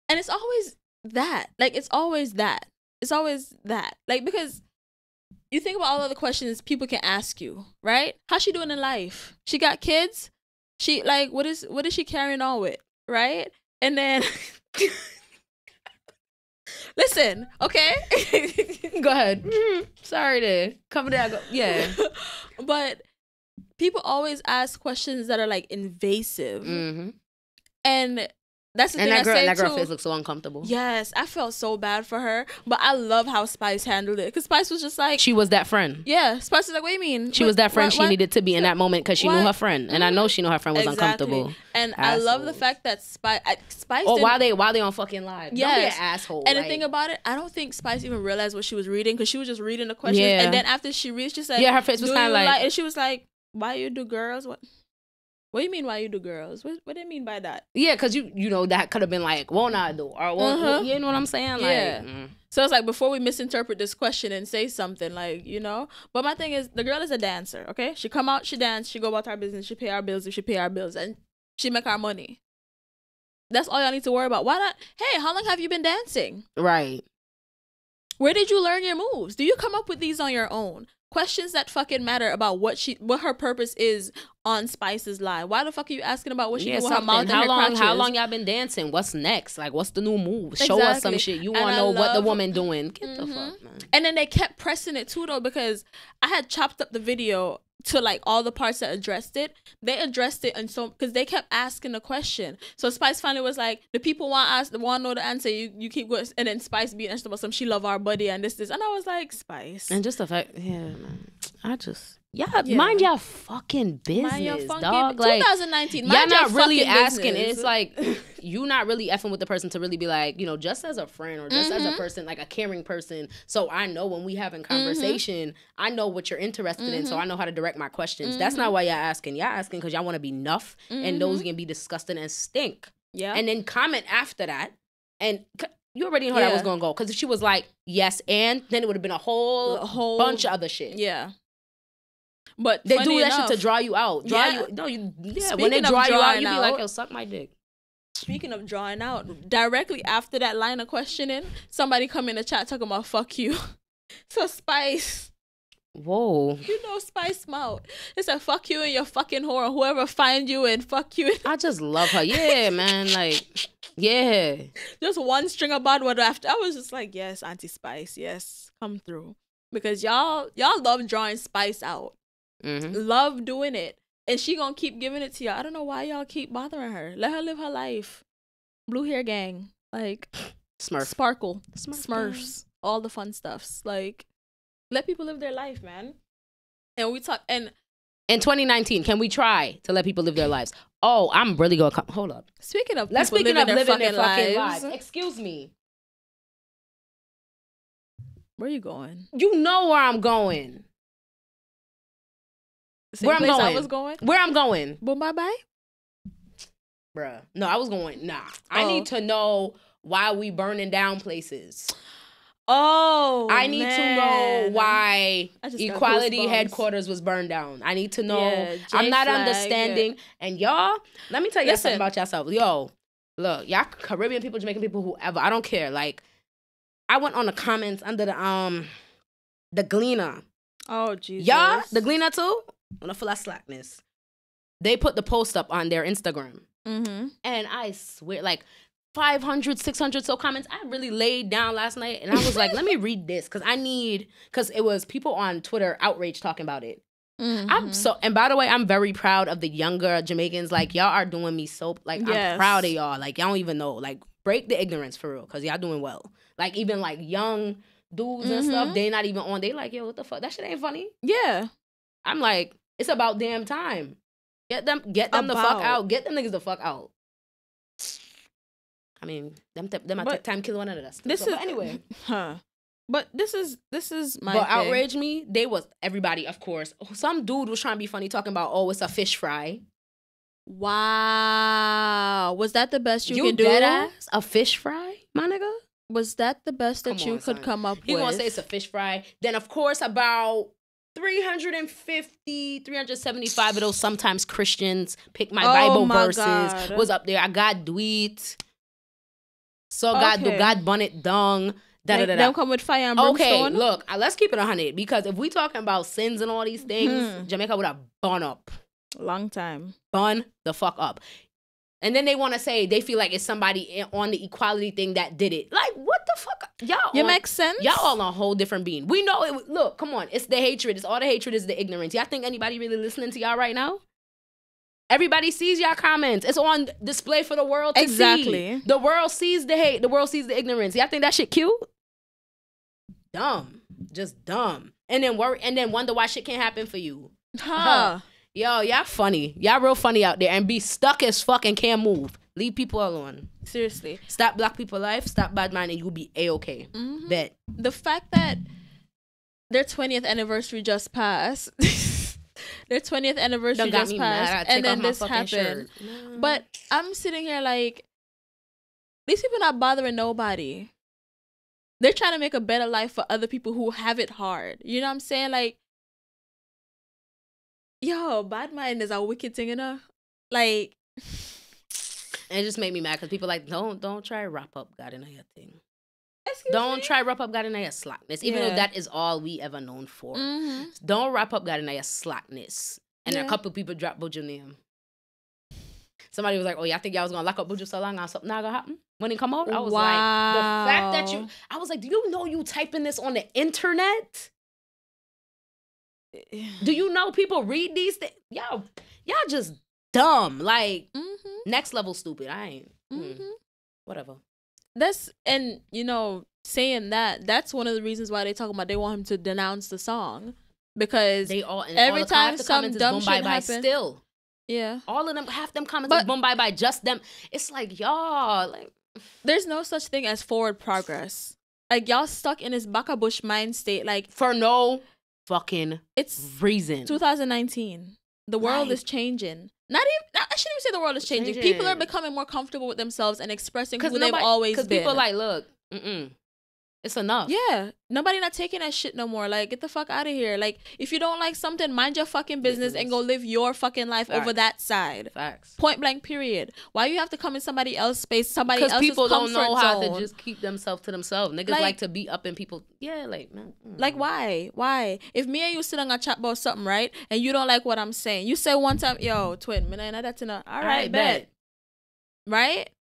S2: and it's always that. Like it's always that. It's always that. Like because you think about all of the questions people can ask you, right? How's she doing in life? She got kids? She like what is what is she carrying on with? Right? And then Listen, okay?
S3: Go ahead. Mhm. Sorry to come that. Go- yeah.
S2: but people always ask questions that are like invasive.
S3: hmm
S2: And that's the
S3: And
S2: thing
S3: that girl,
S2: I say
S3: that girl
S2: too.
S3: face looks so uncomfortable.
S2: Yes, I felt so bad for her, but I love how Spice handled it. Cause Spice was just like,
S3: She was that friend.
S2: yeah, Spice was like, what do you mean?
S3: She
S2: What-
S3: was that friend
S2: what-
S3: she
S2: what?"
S3: needed to be in that moment because she knew her friend, and I know she knew her friend was
S2: Exactly.
S3: uncomfortable.
S2: And I love the fact that Spice, I, Spice.
S3: Oh, or
S2: didn't-
S3: they while they on fucking live, don't be an asshole.
S2: and the thing about it, I don't think Spice even realized what she was reading because she was just reading the questions.
S3: Yeah.
S2: And then after she reads, she said,
S3: Yeah, her face was kinda
S2: you
S3: like-
S2: and she was like, "Why you do girls? What? What do you mean? Why you do girls? What? What do you mean by that?"
S3: yeah, because you you know that could have been like, won't I do? Or won't,
S2: Uh-huh.
S3: you know what I'm saying? Like,
S2: Yeah.
S3: mm.
S2: So it's like before we misinterpret this question and say something like, you know. But my thing is, the girl is a dancer. Okay, she come out, she dance, she go about her business, she pay our bills if she pay our bills, and she make our money. That's all y'all need to worry about. Why not? Hey, how long have you been dancing?
S3: right.
S2: Where did you learn your moves? Do you come up with these on your own? Questions that fucking matter about what she, what her purpose is on Spice's live. Why the fuck are you asking about what she
S3: Yeah,
S2: do with her mouth
S3: How
S2: her
S3: long? How long y'all been dancing? What's next? Like, what's the new move? Show us some shit. You want to know what the woman doing? Get the
S2: Mhm.
S3: fuck, man.
S2: And then they kept pressing it too though because I had chopped up the video to like all the parts that addressed it. They addressed it and so because they kept asking the question. So Spice finally was like, the people want us want know the answer. You you keep going and then Spice being asked about some she love our buddy and this this and I was like Spice.
S3: And just the fact, yeah, man. I just, yeah,
S2: Yeah.
S3: mind your fucking business,
S2: Mind your funky-
S3: dog. Like,
S2: 2019.
S3: y'all
S2: mind your
S3: not really asking. It's like you not really effing with the person to really be like, you know, just as a friend or just as a
S2: Mhm.
S3: person, like a caring person. So I know when we having conversation, I know what you're interested in, so
S2: Mhm.
S3: I know how to direct my questions. That's not why y'all asking. Y'all asking because y'all want to be nuff, and those can be disgusting and stink.
S2: yeah.
S3: And then comment after that, and. c- You already know how that was gonna go because if she was like yes and then it would have been a whole,
S2: A whole
S3: bunch of other shit.
S2: yeah. But
S3: They do that
S2: enough,
S3: shit to draw you out. Draw
S2: Yeah.
S3: you. No, you. Yeah.
S2: Speaking
S3: when they draw you out, you be like, "Yo, suck my dick."
S2: speaking of drawing out, directly after that line of questioning, somebody come in the chat talking about fuck you. so Spice,
S3: Whoa.
S2: you know Spice mouth. It said fuck you and your fucking whore. Whoever find you and fuck you.
S3: I just love her. Yeah, man. Like, yeah.
S2: just one string of bad word after. I was just like, yes, Auntie Spice, yes, come through. Because y'all y'all love drawing Spice out.
S3: Hmm
S2: Love doing it. And she gonna keep giving it to y'all. I don't know why y'all keep bothering her. Let her live her life. Blue hair gang. Like
S3: Smurf.
S2: Sparkle.
S3: Smurf
S2: Smurfs. All the fun stuffs. Like let people live their life, man. And we talk and
S3: In 2019, can we try to let people live their lives? Oh, I'm really gonna come. Hold up.
S2: speaking of
S3: Let's speaking of living their fucking
S2: lives,
S3: lives. Excuse me.
S2: Where you going?
S3: You know where I'm going.
S2: Same
S3: Where I'm
S2: place I
S3: going.
S2: was going.
S3: Where I'm going,
S2: Boom bye bye.
S3: bruh. No, I was going. Nah, I
S2: Oh.
S3: need to know why we burning down places.
S2: Oh,
S3: I need to know why
S2: I
S3: Equality headquarters was burned down. I need to know.
S2: Yeah,
S3: I'm not
S2: J-Flag,
S3: understanding. And y'all, let me tell you something about yourself. Yo, look, y'all Caribbean people, Jamaican people, whoever. I don't care. Like, I went on the comments under the um the Gleaner.
S2: Oh Jesus.
S3: Y'all, the Gleaner too. On a full of slackness. They put the post up on their Instagram.
S2: Mm-hmm.
S3: And I swear, like 500, 600 so comments. I really laid down last night and I was like, let me read this because I need, because it was people on Twitter outrage talking about it.
S2: Mm-hmm.
S3: I'm so, and by the way, I'm very proud of the younger Jamaicans. Like, y'all are doing me so, like, I'm proud of y'all. Like, y'all don't even know. Like, break the ignorance for real because y'all doing well. Like, even like young dudes and stuff,
S2: Mhm.
S3: they not even on. They like, yo, what the fuck? That shit ain't funny.
S2: Yeah.
S3: I'm like, it's about damn time. Get them, get them the fuck out. Get them niggas the fuck out. I mean, them, them, them
S2: But
S3: time kill one stuff.
S2: This
S3: So,
S2: is
S3: anyway.
S2: Huh. But this is this is my
S3: but outrage me. They was everybody, of course. Some dude was trying to be funny, talking about, oh, it's a fish fry.
S2: Wow. Was that the best you, could do?
S3: ass a fish fry, my nigga.
S2: Was that the best that
S3: Come
S2: you
S3: on,
S2: could
S3: son.
S2: come up
S3: He
S2: with?
S3: gonna say it's a fish fry. Then of course about 350, 375 of those sometimes Christians pick my
S2: Oh
S3: Bible
S2: my
S3: verses
S2: God.
S3: was up there. I got tweet. So God do
S2: Okay.
S3: God bonnet dung. Da, da, da, da.
S2: come with fire and
S3: Okay, look, uh, let's keep it a hundred because if we talking about sins and all these things,
S2: Hmm.
S3: Jamaica would have bun up,
S2: Long time.
S3: bun the fuck up. And then they want to say they feel like it's somebody on the equality thing that did it. Like, what the fuck? Y'all
S2: You
S3: on-
S2: make sense?
S3: Y'all all on a whole different being. We know it. Look, come on. It's the hatred. It's all the hatred. Is the ignorance. Y'all think anybody really listening to y'all right now? Everybody sees y'all comments. It's on display for the world to
S2: Exactly.
S3: see. The world sees the hate. The world sees the ignorance. Y'all think that shit cute? Dumb. Just dumb. And then worry. And then wonder why shit can't happen for you.
S2: Huh.
S3: Yo, y'all funny. Y'all real funny out there and be stuck as fuck and can't move. Leave people alone.
S2: Seriously.
S3: Stop black people life. Stop bad mind and you'll be a okay.
S2: Mhm.
S3: Bet.
S2: The fact that their 20th anniversary just passed. their 20th anniversary just
S3: me mad. I
S2: passed. And then this happened. But I'm sitting here like, these people not bothering nobody. They're trying to make a better life for other people who have it hard. You know what I'm saying? Like, yo, bad mind is a wicked thing, you know? Like,
S3: And it just made me mad because people like don't don't try wrap up God in your thing.
S2: excuse
S3: Don't
S2: me?
S3: try wrap up God in your slackness, even though that is all we ever known for.
S2: Mhm.
S3: Don't wrap up God in your slackness. And
S2: Yeah.
S3: a couple people dropped Buju name. Somebody was like, "Oh, yeah, I think y'all was gonna lock up Buju so long, and something not gonna happen." When he come out, I was like, "The fact that you," I was like, "Do you know you typing this on the internet? Do you know people read these things? Y'all, y'all just dumb. Like
S2: Mhm.
S3: next level stupid. I ain't. mm,
S2: Mhm.
S3: whatever."
S2: That's and you know saying that that's one of the reasons why they talk about they want him to denounce the song because
S3: They all and
S2: Every
S3: all the,
S2: time some dumb shit happen-
S3: still.
S2: yeah
S3: All of them, half them comments
S2: But-
S3: is boom bye bye. Just them. It's like y'all like.
S2: there's no such thing as forward progress like y'all stuck in this baka bush mind state like
S3: for no fucking
S2: it's
S3: reason.
S2: 2019 the world
S3: Right.
S2: is changing not even i shouldn't even say the world is changing people are becoming more comfortable with themselves and expressing who
S3: Because
S2: they've always been.
S3: Because people like, look, mm-mm. It's enough.
S2: Yeah, nobody not taking that shit no more. Like, get the fuck out of here. Like, if you don't like something, mind your fucking business and go live your fucking life over that side.
S3: Facts.
S2: Point blank. Period. Why you have to come in somebody else's space? Somebody
S3: Because
S2: else's
S3: people don't know how
S2: zone?
S3: to just keep themselves to themselves. Niggas
S2: Like-
S3: like, to be up in people. Yeah, like man. mm.
S2: Like why? Why? If me and you sit on a chat about something, right, and you don't like what I'm saying, you say one time, "Yo, twin, man, I that's enough." All right, bet. Right?
S3: Like
S2: So the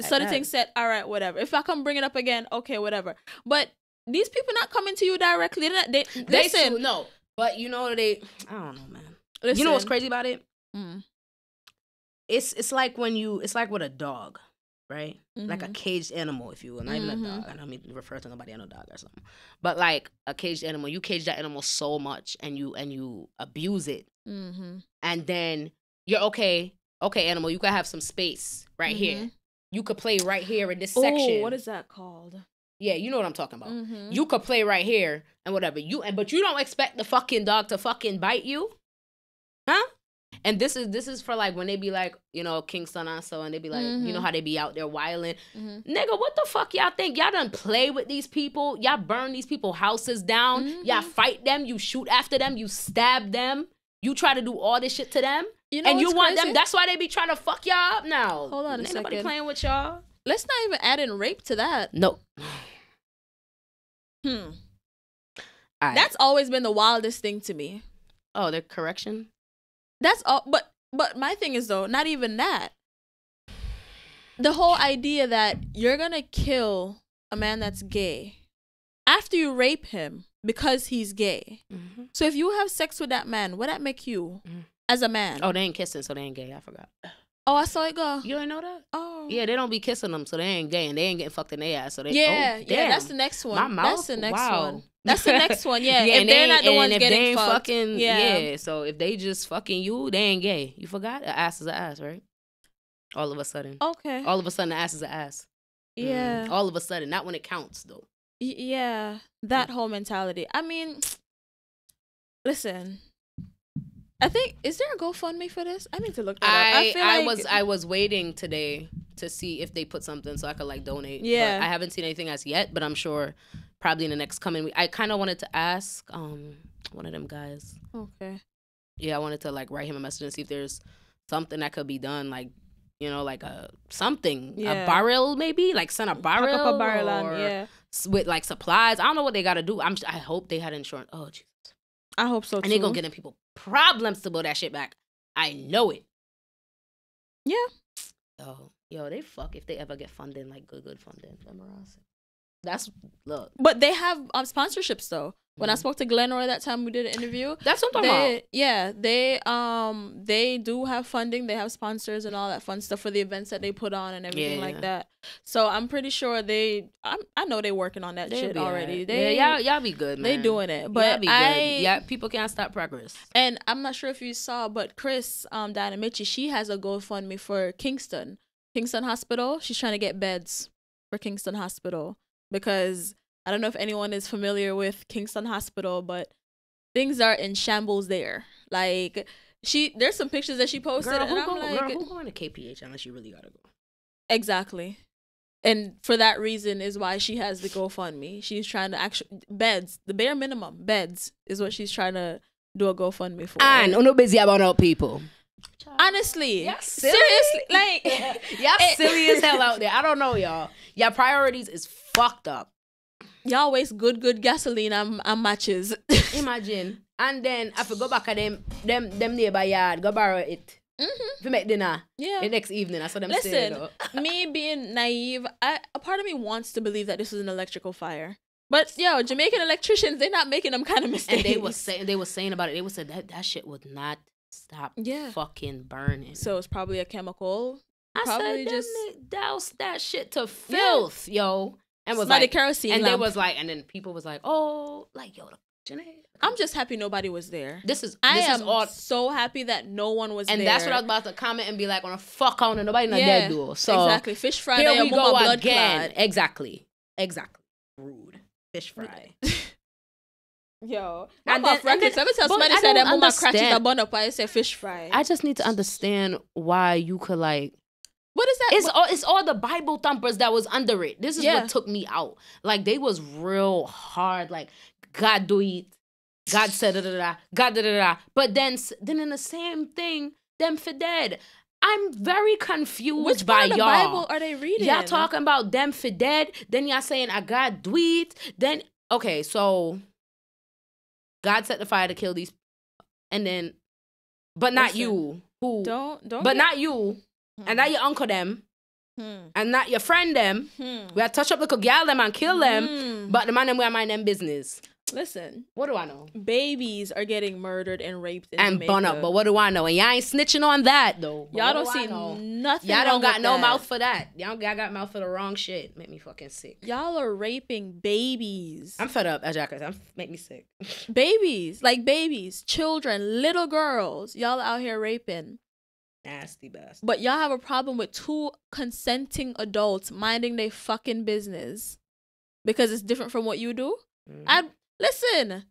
S3: that.
S2: thing said, "All right, whatever." If I come bring it up again, okay, whatever. But these people not coming to you directly. They're They,
S3: They
S2: listen,
S3: no, but you know they. I don't know, man.
S2: listen.
S3: You know what's crazy about it?
S2: Mm,
S3: It's it's like when you it's like with a dog, right? Like a
S2: mhm.
S3: caged animal, if you will, not even a
S2: Mhm.
S3: dog. I don't mean refer to nobody as a dog or something, but like a caged animal, you cage that animal so much and you and you abuse it,
S2: Mhm.
S3: and then you're okay. Okay, animal, you could have some space right here. You could play right here in this
S2: Oh,
S3: section.
S2: what is that called?
S3: Yeah, you know what I'm talking about.
S2: Mhm.
S3: You could play right here and whatever. You and but you don't expect the fucking dog to fucking bite you, huh? And this is this is for like when they be like, you know, Kingston also, and they be like, you know
S2: Mhm.
S3: how they be out there wilding.
S2: Mhm.
S3: Nigga, what the fuck y'all think? Y'all done play with these people. Y'all burn these people houses down. Y'all
S2: Mhm.
S3: fight them. You shoot after them. You stab them. You try to do all this shit to them.
S2: You know
S3: and you want
S2: crazy?
S3: them. That's why they be trying to fuck y'all up now.
S2: Hold on a
S3: Ain't nobody playing with y'all.
S2: Let's not even add in rape to that.
S3: No.
S2: Hmm. That's always been the wildest thing to me.
S3: oh, the correction.
S2: That's all. But but my thing is though, not even that. The whole idea that you're gonna kill a man that's gay after you rape him because he's gay.
S3: Mm-hmm.
S2: So if you have sex with that man, what that make you
S3: Mhm.
S2: As a man?
S3: Oh, they ain't kissing, so they ain't gay. I forgot.
S2: Oh, I saw it go.
S3: You ain't know that?
S2: Oh,
S3: Yeah, they don't be kissing them, so they ain't gay, and they ain't getting fucked in their ass. So they
S2: yeah,
S3: oh,
S2: yeah. That's the next one.
S3: My mouth.
S2: That's the next
S3: wow.
S2: one. That's the next one. Yeah, if
S3: and
S2: they're
S3: they
S2: not the ones
S3: if
S2: getting
S3: they ain't
S2: fucked,
S3: fucking,
S2: yeah.
S3: yeah. So if they just fucking you, they ain't gay. You forgot? An ass is an ass, right? All of a sudden,
S2: Okay.
S3: all of a sudden, an ass is an ass. Mm.
S2: yeah.
S3: All of a sudden, not when it counts though.
S2: Y- yeah, that whole mentality. I mean, listen. I think is there a GoFundMe for this? I need to look that up.
S3: I
S2: I feel
S3: I
S2: like
S3: was I was waiting today to see if they put something so I could like donate. but
S2: Yeah.
S3: I haven't seen anything as yet, but I'm sure probably in the next coming week. I kind of wanted to ask um one of them guys.
S2: okay.
S3: Yeah, I wanted to like write him a message and see if there's something that could be done, like you know, like a something,
S2: Yeah.
S3: a barrel maybe, like send a barrel,
S2: Pack up a barrel on,
S3: or
S2: yeah.
S3: with like supplies. I don't know what they got to do. I'm I hope they had insurance. Oh, Jesus.
S2: I hope so too.
S3: and they gonna get in people problems to build that shit back. I know it.
S2: Yeah.
S3: Yo, yo, they fuck if they ever get funding like good, good funding. Emiras. That's look.
S2: but they have um, sponsorships though. When I
S3: Mhm.
S2: spoke to Glenroy that time we did an interview,
S3: That's what I'm talking about.
S2: they yeah they um they do have funding. They have sponsors and all that fun stuff for the events that they put on and everything
S3: Yeah.
S2: like that. So I'm pretty sure they I'm, I know they're working on that
S3: They'll
S2: shit already.
S3: alright.
S2: They
S3: yeah, y'all, y'all be good, man.
S2: they doing it,
S3: Y'all
S2: but
S3: be good.
S2: I
S3: yeah, people can't stop progress.
S2: And I'm not sure if you saw, but Chris, um, Diana Mitchie, she has a GoFundMe for Kingston, Kingston Hospital. She's trying to get beds for Kingston Hospital because I don't know if anyone is familiar with Kingston Hospital, but things are in shambles there. Like she, there's some pictures that she posted,
S3: Girl,
S2: and
S3: who,
S2: I'm
S3: go,
S2: like,
S3: girl, who going to KPH unless you really gotta go?
S2: exactly. And for that reason is why she has the GoFundMe. She's trying to actually beds, the bare minimum beds is what she's trying to do a GoFundMe for.
S3: Ah, and no busy about out
S2: Honestly,
S3: Y'all silly.
S2: seriously, like
S3: y'all
S2: Eh.
S3: silly as hell out there. I don't know, y'all. Y'all priorities is fucked up.
S2: y'all waste good, good gasoline and, and matches.
S3: Imagine. And then I go back at them them them neighbor yard, go borrow it. Mm-hmm. We make dinner
S2: Yeah.
S3: the next evening. I saw them
S2: Listen, me being naive, I, a part of me wants to believe that this was an electrical fire. But yo, Jamaican electricians, they're not making them kind of mistakes.
S3: And they were saying they was saying about it. They was saying that that shit would not stop
S2: Yeah.
S3: fucking burning.
S2: so it's probably a chemical.
S3: I
S2: probably
S3: said
S2: just-
S3: douse that shit to filth, yo. And was
S2: Smiley
S3: like,
S2: kerosene
S3: and
S2: lamp.
S3: they was like, and then people was like, oh, like yo, Janae.
S2: I'm just happy nobody was there.
S3: This is
S2: I
S3: this
S2: am
S3: is all,
S2: so happy that no one was
S3: and
S2: there.
S3: that's what I was about to comment and be like, on a fuck on and nobody not
S2: Yeah,
S3: dead do. So
S2: exactly. Fish fry.
S3: here we go
S2: blood
S3: again. Exactly, exactly. Rude fish fry.
S2: Yo,
S3: And
S2: and
S3: then-
S2: then,
S3: and then-
S2: Let me tell somebody said that mama crashes a bun up. I say fish fry.
S3: I just need to understand why you could like.
S2: What is that?
S3: It's all it's all the Bible thumpers that was under it. This is
S2: Yeah.
S3: what took me out. Like they was real hard. Like God do it. God said da da da. God da da da. But then s- then in the same thing, them for dead. I'm very confused
S2: Which
S3: by
S2: part of the
S3: y'all.
S2: Bible are they reading?
S3: Y'all talking about them for dead. Then y'all saying I got do it. Then okay, so God set the fire to kill these, and then, but not
S2: Listen,
S3: you. Who?
S2: Don't don't.
S3: but
S2: get-
S3: not you, and not your uncle them,
S2: Hmm.
S3: and not your friend them.
S2: Hmm.
S3: We had touch up little gal them and kill them,
S2: Hmm.
S3: but the man them we are mind them business.
S2: Listen,
S3: What do I know?
S2: babies are getting murdered and raped in
S3: And bun up, but what do I know? And y'all ain't snitching on that though. But
S2: y'all don't
S3: do
S2: see nothing.
S3: Y'all don't got no
S2: that.
S3: mouth for that. Y'all, got mouth for the wrong shit. Make me fucking sick.
S2: Y'all are raping babies.
S3: I'm fed up, Ajax. I'm make me sick.
S2: babies, like babies, children, little girls. Y'all out here raping.
S3: Nasty bastard.
S2: But y'all have a problem with two consenting adults minding their fucking business because it's different from what you do.
S3: Mhm.
S2: I listen,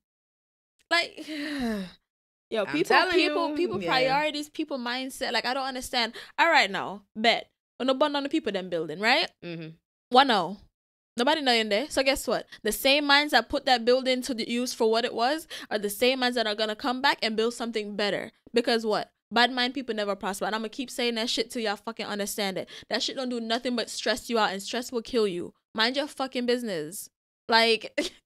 S2: like, yo, people, people,
S3: you,
S2: people
S3: yeah.
S2: priorities, people mindset. Like, I don't understand. All right, now, bet on the bun on the people them building, right?
S3: Mm-hmm.
S2: One no. Nobody know in there. So guess what? The same minds that put that building to the use for what it was are the same minds that are gonna come back and build something better. Because what? Bad mind people never prosper. And I'm gonna keep saying that shit till y'all fucking understand it. That shit don't do nothing but stress you out and stress will kill you. Mind your fucking business. Like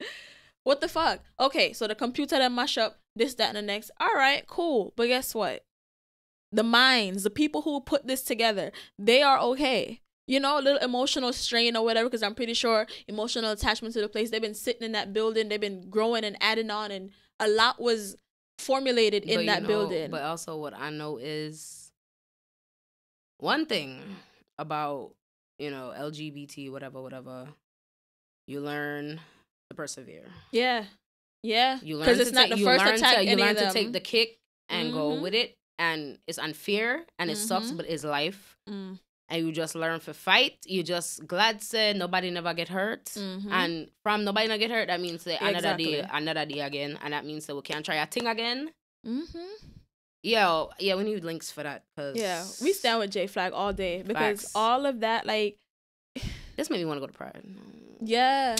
S2: what the fuck? Okay, so the computer that mash up this, that, and the next. Alright, cool. But guess what? The minds, the people who put this together, they are okay you know, a little emotional strain or whatever, because I'm pretty sure emotional attachment to the place. They've been sitting in that building, they've been growing and adding on, and a lot was formulated in
S3: But
S2: that
S3: know-
S2: building.
S3: But also, what I know is one thing about you know LGBT, whatever, whatever. You learn to persevere.
S2: yeah, yeah,
S3: You learn
S2: it's not
S3: take,
S2: the first
S3: learn
S2: attack.
S3: To, you learn to take the kick and go
S2: Mhm.
S3: with it, and it's unfair and it sucks,
S2: Mhm.
S3: but it's life.
S2: Mm,
S3: And you just learn to fight. You just glad said nobody never get hurt.
S2: mhm.
S3: And from nobody not get hurt, that means another day, another day again, and that means that we can try a thing again.
S2: Mhm.
S3: Yo, yeah, we need links for that. Cause
S2: Yeah, we stand with J Flag all day because
S3: Facts.
S2: all of that, like,
S3: This made me want to go to Pride.
S2: yeah,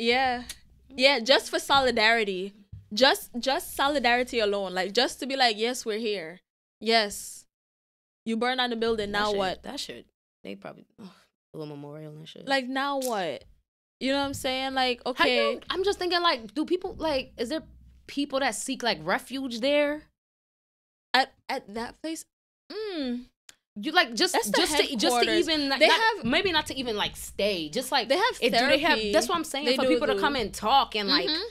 S2: yeah, yeah, just for solidarity, just just solidarity alone, like just to be like, yes, we're here, yes. You burn down the building.
S3: That
S2: Now what?
S3: That shit. They probably a little memorial and shit.
S2: Like now what? You know what I'm saying? Like okay,
S3: you- I'm just thinking, like, do people like? Is there people that seek like refuge there?
S2: at at that place, mm,
S3: You like just just to just to even like,
S2: They
S3: not-
S2: have-
S3: maybe not to even like stay, just like
S2: they have
S3: it, do they have?
S2: therapy.
S3: That's what I'm saying
S2: They
S3: for
S2: do
S3: people to come and talk and like
S2: Mhm.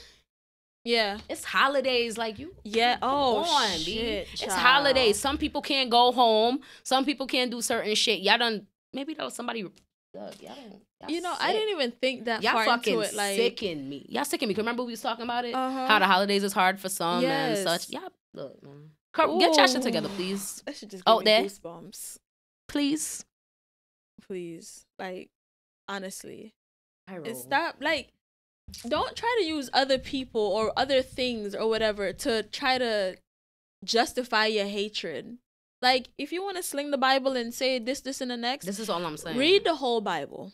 S2: yeah,
S3: it's holidays. Like you,
S2: yeah. Oh
S3: on,
S2: shit,
S3: It's holidays. Some people can't go home. Some people can't do certain shit. Y'all done maybe that was somebody. Ugh, y'all don't. Y'all
S2: You know, I didn't even think that
S3: Y'all
S2: far
S3: fucking
S2: into it. Like,
S3: sicking me. Y'all sicken me. Remember we was talking about it?
S2: Uh-huh.
S3: How the holidays is hard for some
S2: Yes.
S3: and such. Y'all look, man. Get your shit together, please.
S2: that should just
S3: Out there.
S2: goosebumps.
S3: Please.
S2: Please, like, honestly,
S3: I
S2: stop. Like, don't try to use other people or other things or whatever to try to justify your hatred. Like, if you want to sling the Bible and say this, this, and the next,
S3: This is all I'm saying.
S2: read the whole Bible.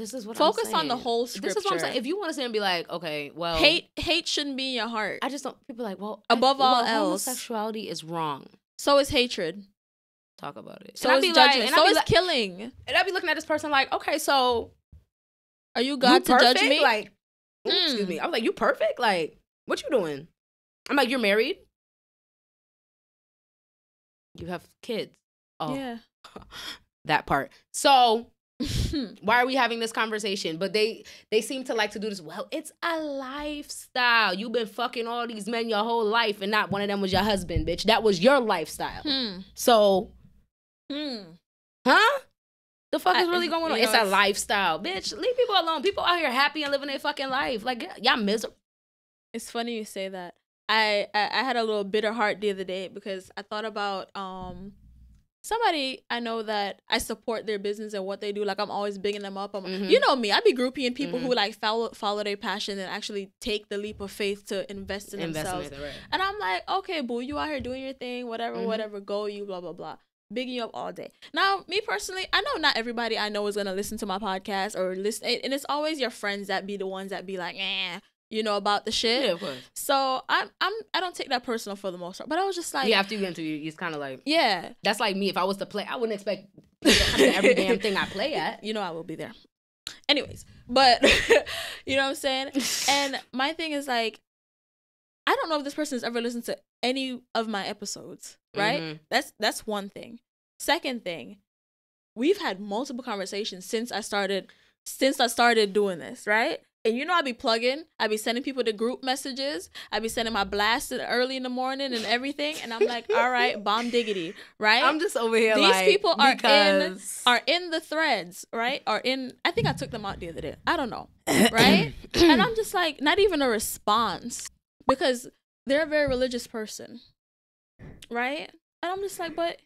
S3: This is what
S2: Focus
S3: I'm saying.
S2: Focus on the whole
S3: This is what I'm saying. If you want to sit and be like, okay, well,
S2: hate, hate shouldn't be in your heart.
S3: I just don't. People are like, well,
S2: Above
S3: I,
S2: all
S3: well,
S2: else.
S3: homosexuality is wrong.
S2: so is hatred.
S3: Talk about it.
S2: So
S3: and
S2: is
S3: be like,
S2: so is
S3: like,
S2: killing.
S3: and I'd be looking at this person like, okay, so
S2: Are you
S3: you
S2: God to
S3: perfect?
S2: judge me?
S3: Like, ooh, excuse me. Mm. I was like, you perfect? Like, what you doing? I'm like, you're married. You have kids. Oh,
S2: Yeah.
S3: that part. So why are we having this conversation? But they they seem to like to do this. Well, it's a lifestyle. You've been fucking all these men your whole life, and not one of them was your husband, bitch. That was your lifestyle.
S2: hmm.
S3: So,
S2: Hmm.
S3: huh? The fuck
S2: I-
S3: is really going on?
S2: you know,
S3: It's a
S2: it's-
S3: lifestyle, bitch. Leave people alone. People out here happy and living their fucking life. Like y'all miserable.
S2: It's funny you say that. I, I I had a little bitter heart the other day because I thought about um somebody I know that I support their business and what they do. Like I'm always bigging them up. I'm,
S3: Mhm.
S2: You know me. I be grouping people
S3: Mhm.
S2: who like follow follow their passion and actually take the leap of faith to invest in themselves.
S3: Investment, right?
S2: And I'm like, okay, boo, you out here doing your thing, whatever,
S3: Mhm.
S2: whatever, go you, blah blah blah. bigging you up all day. Now, me personally, I know not everybody I know is gonna listen to my podcast or listen, and it's always your friends that be the ones that be like, eh, you know, about the shit.
S3: Yeah, of course.
S2: So I'm, I'm, I don't take that personal for the most part. But I was just like,
S3: yeah, after you get into it, it's kind of like
S2: yeah,
S3: that's like me. If I was to play, I wouldn't expect every damn thing I play at.
S2: you know, I will be there. Anyways, but you know what I'm saying. And my thing is like, I don't know if this person has ever listened to any of my episodes. Right?
S3: Mhm.
S2: That's that's one thing. Second thing, we've had multiple conversations since I started since I started doing this, right? And you know I be plugging, I be sending people the group messages, I be sending my blast early in the morning and everything, and I'm like, all right, bomb diggity, right?
S3: I'm just over here.
S2: These
S3: like,
S2: people are in- are in the threads, right? Are in I think I took them out the other day. I don't know. Right? and I'm just like, not even a response. Because they're a very religious person. Right? And I'm just like, but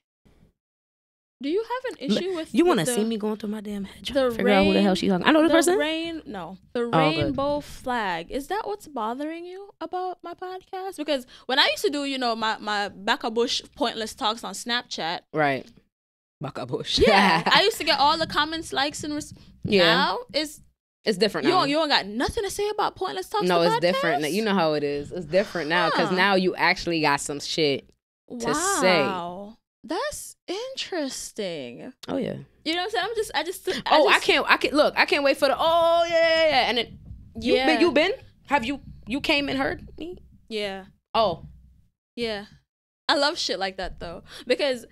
S2: do you have an issue with
S3: You
S2: want to
S3: see me going through my damn head?
S2: the
S3: Trying to figure out who the hell
S2: rain-
S3: she's talking. I know the,
S2: the
S3: person.
S2: rain no oh, the
S3: good.
S2: rainbow flag is that what's bothering you about my podcast because when i used to do you know my my Becca Bush Pointlesss talks on snapchat
S3: Right. Baka Bush.
S2: yeah i used to get all the comments likes and res-
S3: yeah.
S2: now it's
S3: It's different
S2: you
S3: now.
S2: don't, you don't got nothing to say about Pointlesss talks
S3: no, it's different. You know how it is. It's different now because
S2: Huh.
S3: now you actually got some shit. to say.
S2: That's interesting
S3: Oh yeah.
S2: you know what i'm saying i'm just i just
S3: oh, I can't. I can not look. I can't wait for the. Oh yeah, yeah, yeah. And then you
S2: yeah
S3: been. You been? Have you? You came and heard me?
S2: yeah
S3: Oh,
S2: yeah i love shit like that though because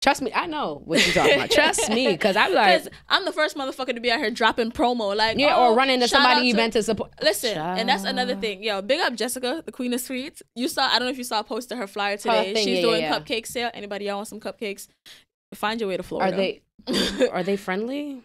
S3: trust me. I know what you're talking about. Trust me, because I'm like,
S2: Because I'm the first motherfucker to be out here dropping promo, like
S3: yeah,
S2: oh,
S3: or running to
S2: shout out
S3: somebody event to support.
S2: Listen, and that's another thing. Yo, big up Jessica, the queen of sweets. You saw, I don't know if you saw, a posted her flyer today.
S3: thing,
S2: She's
S3: yeah,
S2: doing
S3: yeah, yeah.
S2: cupcake sale. Anybody y'all want some cupcakes? Find your way to Florida.
S3: Are they? Are they friendly?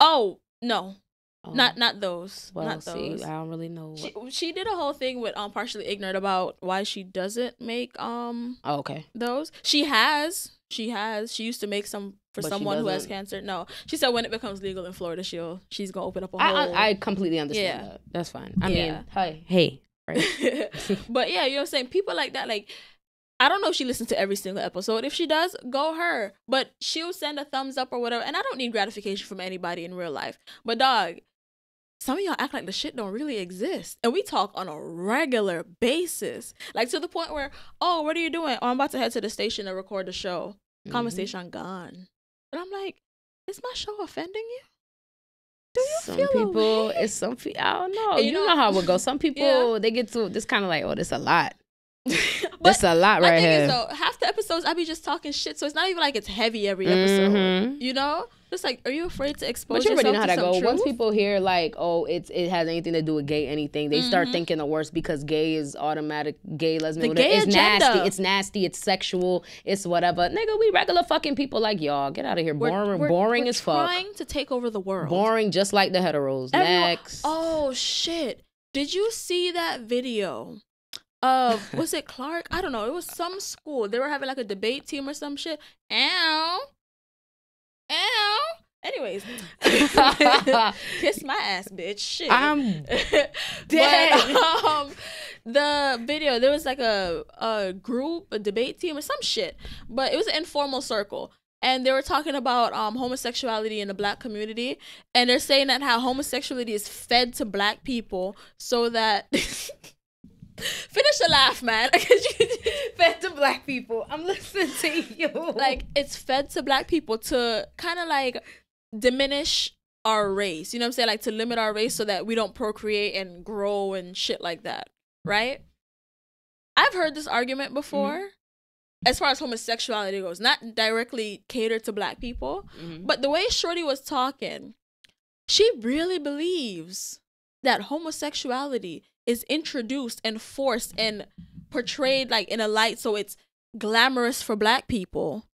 S2: oh no,
S3: Oh,
S2: not not those.
S3: Well,
S2: not
S3: see,
S2: those.
S3: I don't really know.
S2: She, she did a whole thing with um partially ignorant about why she doesn't make um
S3: oh, okay.
S2: those. She has. She has. She used to make some for
S3: But
S2: someone who has cancer. No, she said when it becomes legal in Florida, she'll she's gonna open up a
S3: I,
S2: whole.
S3: I I completely understand
S2: Yeah.
S3: that. That's fine. I
S2: Yeah.
S3: mean, hey, hey, right?
S2: but yeah, you know what I'm saying? People like that, like I don't know if she listens to every single episode. If she does, go her. But she'll send a thumbs up or whatever. And I don't need gratification from anybody in real life. But dog, some of y'all act like the shit don't really exist. And we talk on a regular basis. Like to the point where, oh, what are you doing? Oh, I'm about to head to the station to record the show.
S3: Mhm.
S2: Conversation gone. And I'm like, is my show offending you? Do you
S3: some
S2: feel
S3: people
S2: way?
S3: it's some fe- I don't know. You,
S2: you
S3: know,
S2: know-
S3: how it goes. Some people
S2: Yeah.
S3: they get to this kind of like, oh, this a lot. This a lot right
S2: thing
S3: here.
S2: is though, half the episodes I be just talking shit, so it's not even like it's heavy every episode.
S3: Mhm.
S2: You know, just like, are you afraid to expose
S3: But you already
S2: yourself
S3: know how that
S2: some
S3: go.
S2: truth?
S3: Once people hear like, oh, it's it has anything to do with gay anything, they start
S2: Mhm.
S3: thinking the worst because gay is automatic, gay lesbian.
S2: The gay
S3: it's
S2: agenda.
S3: nasty. It's nasty. It's sexual. It's whatever. Nigga, we regular fucking people like y'all. Get out of here.
S2: We're-
S3: boring,
S2: we're-
S3: boring
S2: we're
S3: as fuck.
S2: Trying to take over the world.
S3: Boring, just like the heteros.
S2: Everyone-
S3: Next.
S2: Oh shit! Did you see that video? Of was it Clark? I don't know. It was some school. They were having like a debate team or some shit. Ow, ow. Anyways, kiss my ass, bitch. Shit.
S3: I'm
S2: But,
S3: dead.
S2: um, the video there was like a a group, a debate team, or some shit. But it was an informal circle, and they were talking about um homosexuality in the black community, and they're saying that how homosexuality is fed to black people so that. Finish the laugh, man.
S3: fed to black people. I'm listening to you.
S2: like it's fed to black people to kind of like diminish our race. You know what I'm saying? Like to limit our race so that we don't procreate and grow and shit like that. Right? I've heard this argument before. As far as homosexuality goes, not directly catered to black people,
S3: Mhm.
S2: but the way Shorty was talking, she really believes that homosexuality is introduced and forced and portrayed like in a light so it's glamorous for black people.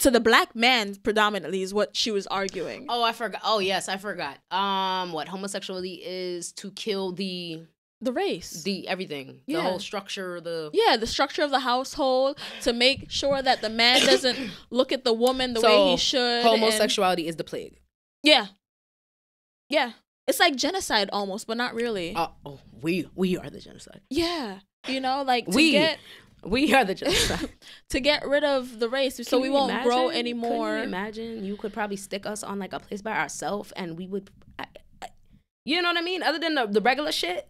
S2: To the black man predominantly is what she was arguing.
S3: Oh, I forgot. Oh, yes, I forgot. Um, what homosexuality is to kill the
S2: The race.
S3: the everything, the whole structure, the
S2: yeah, the structure of the household to make sure that the man doesn't look at the woman the way he should. and-
S3: homosexuality is the plague.
S2: yeah. Yeah. It's like genocide almost, but not really.
S3: Uh, oh, we we are the genocide.
S2: Yeah. You know, like to
S3: We-
S2: get
S3: We are the genocide.
S2: to get rid of the race, so
S3: Can
S2: we won't grow
S3: imagine?
S2: anymore.
S3: Can you imagine you could probably stick us on like a place by ourselves, and we would. I, I, you know what I mean? Other than the, the regular shit.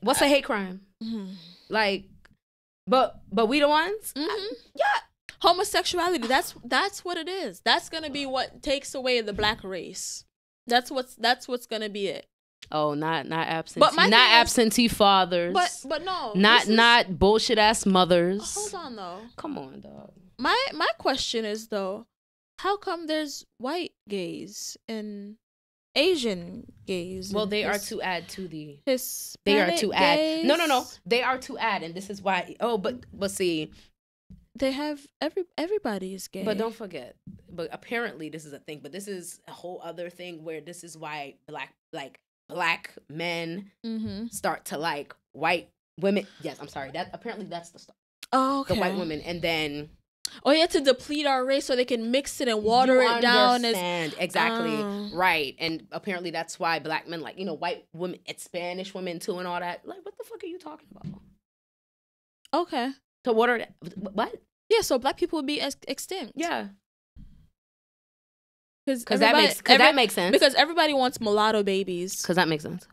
S3: What's a hate crime?
S2: Mhm.
S3: Like, but but we the ones.
S2: Mhm.
S3: Yeah.
S2: homosexuality that's that's what it is that's gonna be what takes away the black race that's what's that's what's gonna be it
S3: Oh, not not absentee,
S2: But my
S3: not
S2: thing is-
S3: absentee fathers.
S2: but but no
S3: not
S2: is-
S3: not bullshit ass mothers.
S2: Oh, hold on though
S3: Come on, dog.
S2: my my question is though how come there's white gays and asian gays
S3: Well, they are to add to the.
S2: Hispanic
S3: They are to add. No, no, no. They are to add, and this is why. Oh, but but see,
S2: they have every everybody is gay
S3: But don't forget. But apparently this is a thing. But this is a whole other thing where this is why black like black men
S2: mm-hmm.
S3: start to like white women. Yes, I'm sorry. That apparently that's the start.
S2: oh okay
S3: The white women, and then
S2: oh yeah to deplete our race so they can mix it and water
S3: you
S2: it down as
S3: exactly
S2: Oh.
S3: right. And apparently that's why black men like you know white women, it's Spanish women too, and all that. Like, what the fuck are you talking about?
S2: okay
S3: To water that? What?
S2: Yeah, so black people would be ex- extinct.
S3: Yeah,
S2: because
S3: that makes because that makes sense.
S2: because everybody wants mulatto babies.
S3: Because that makes sense.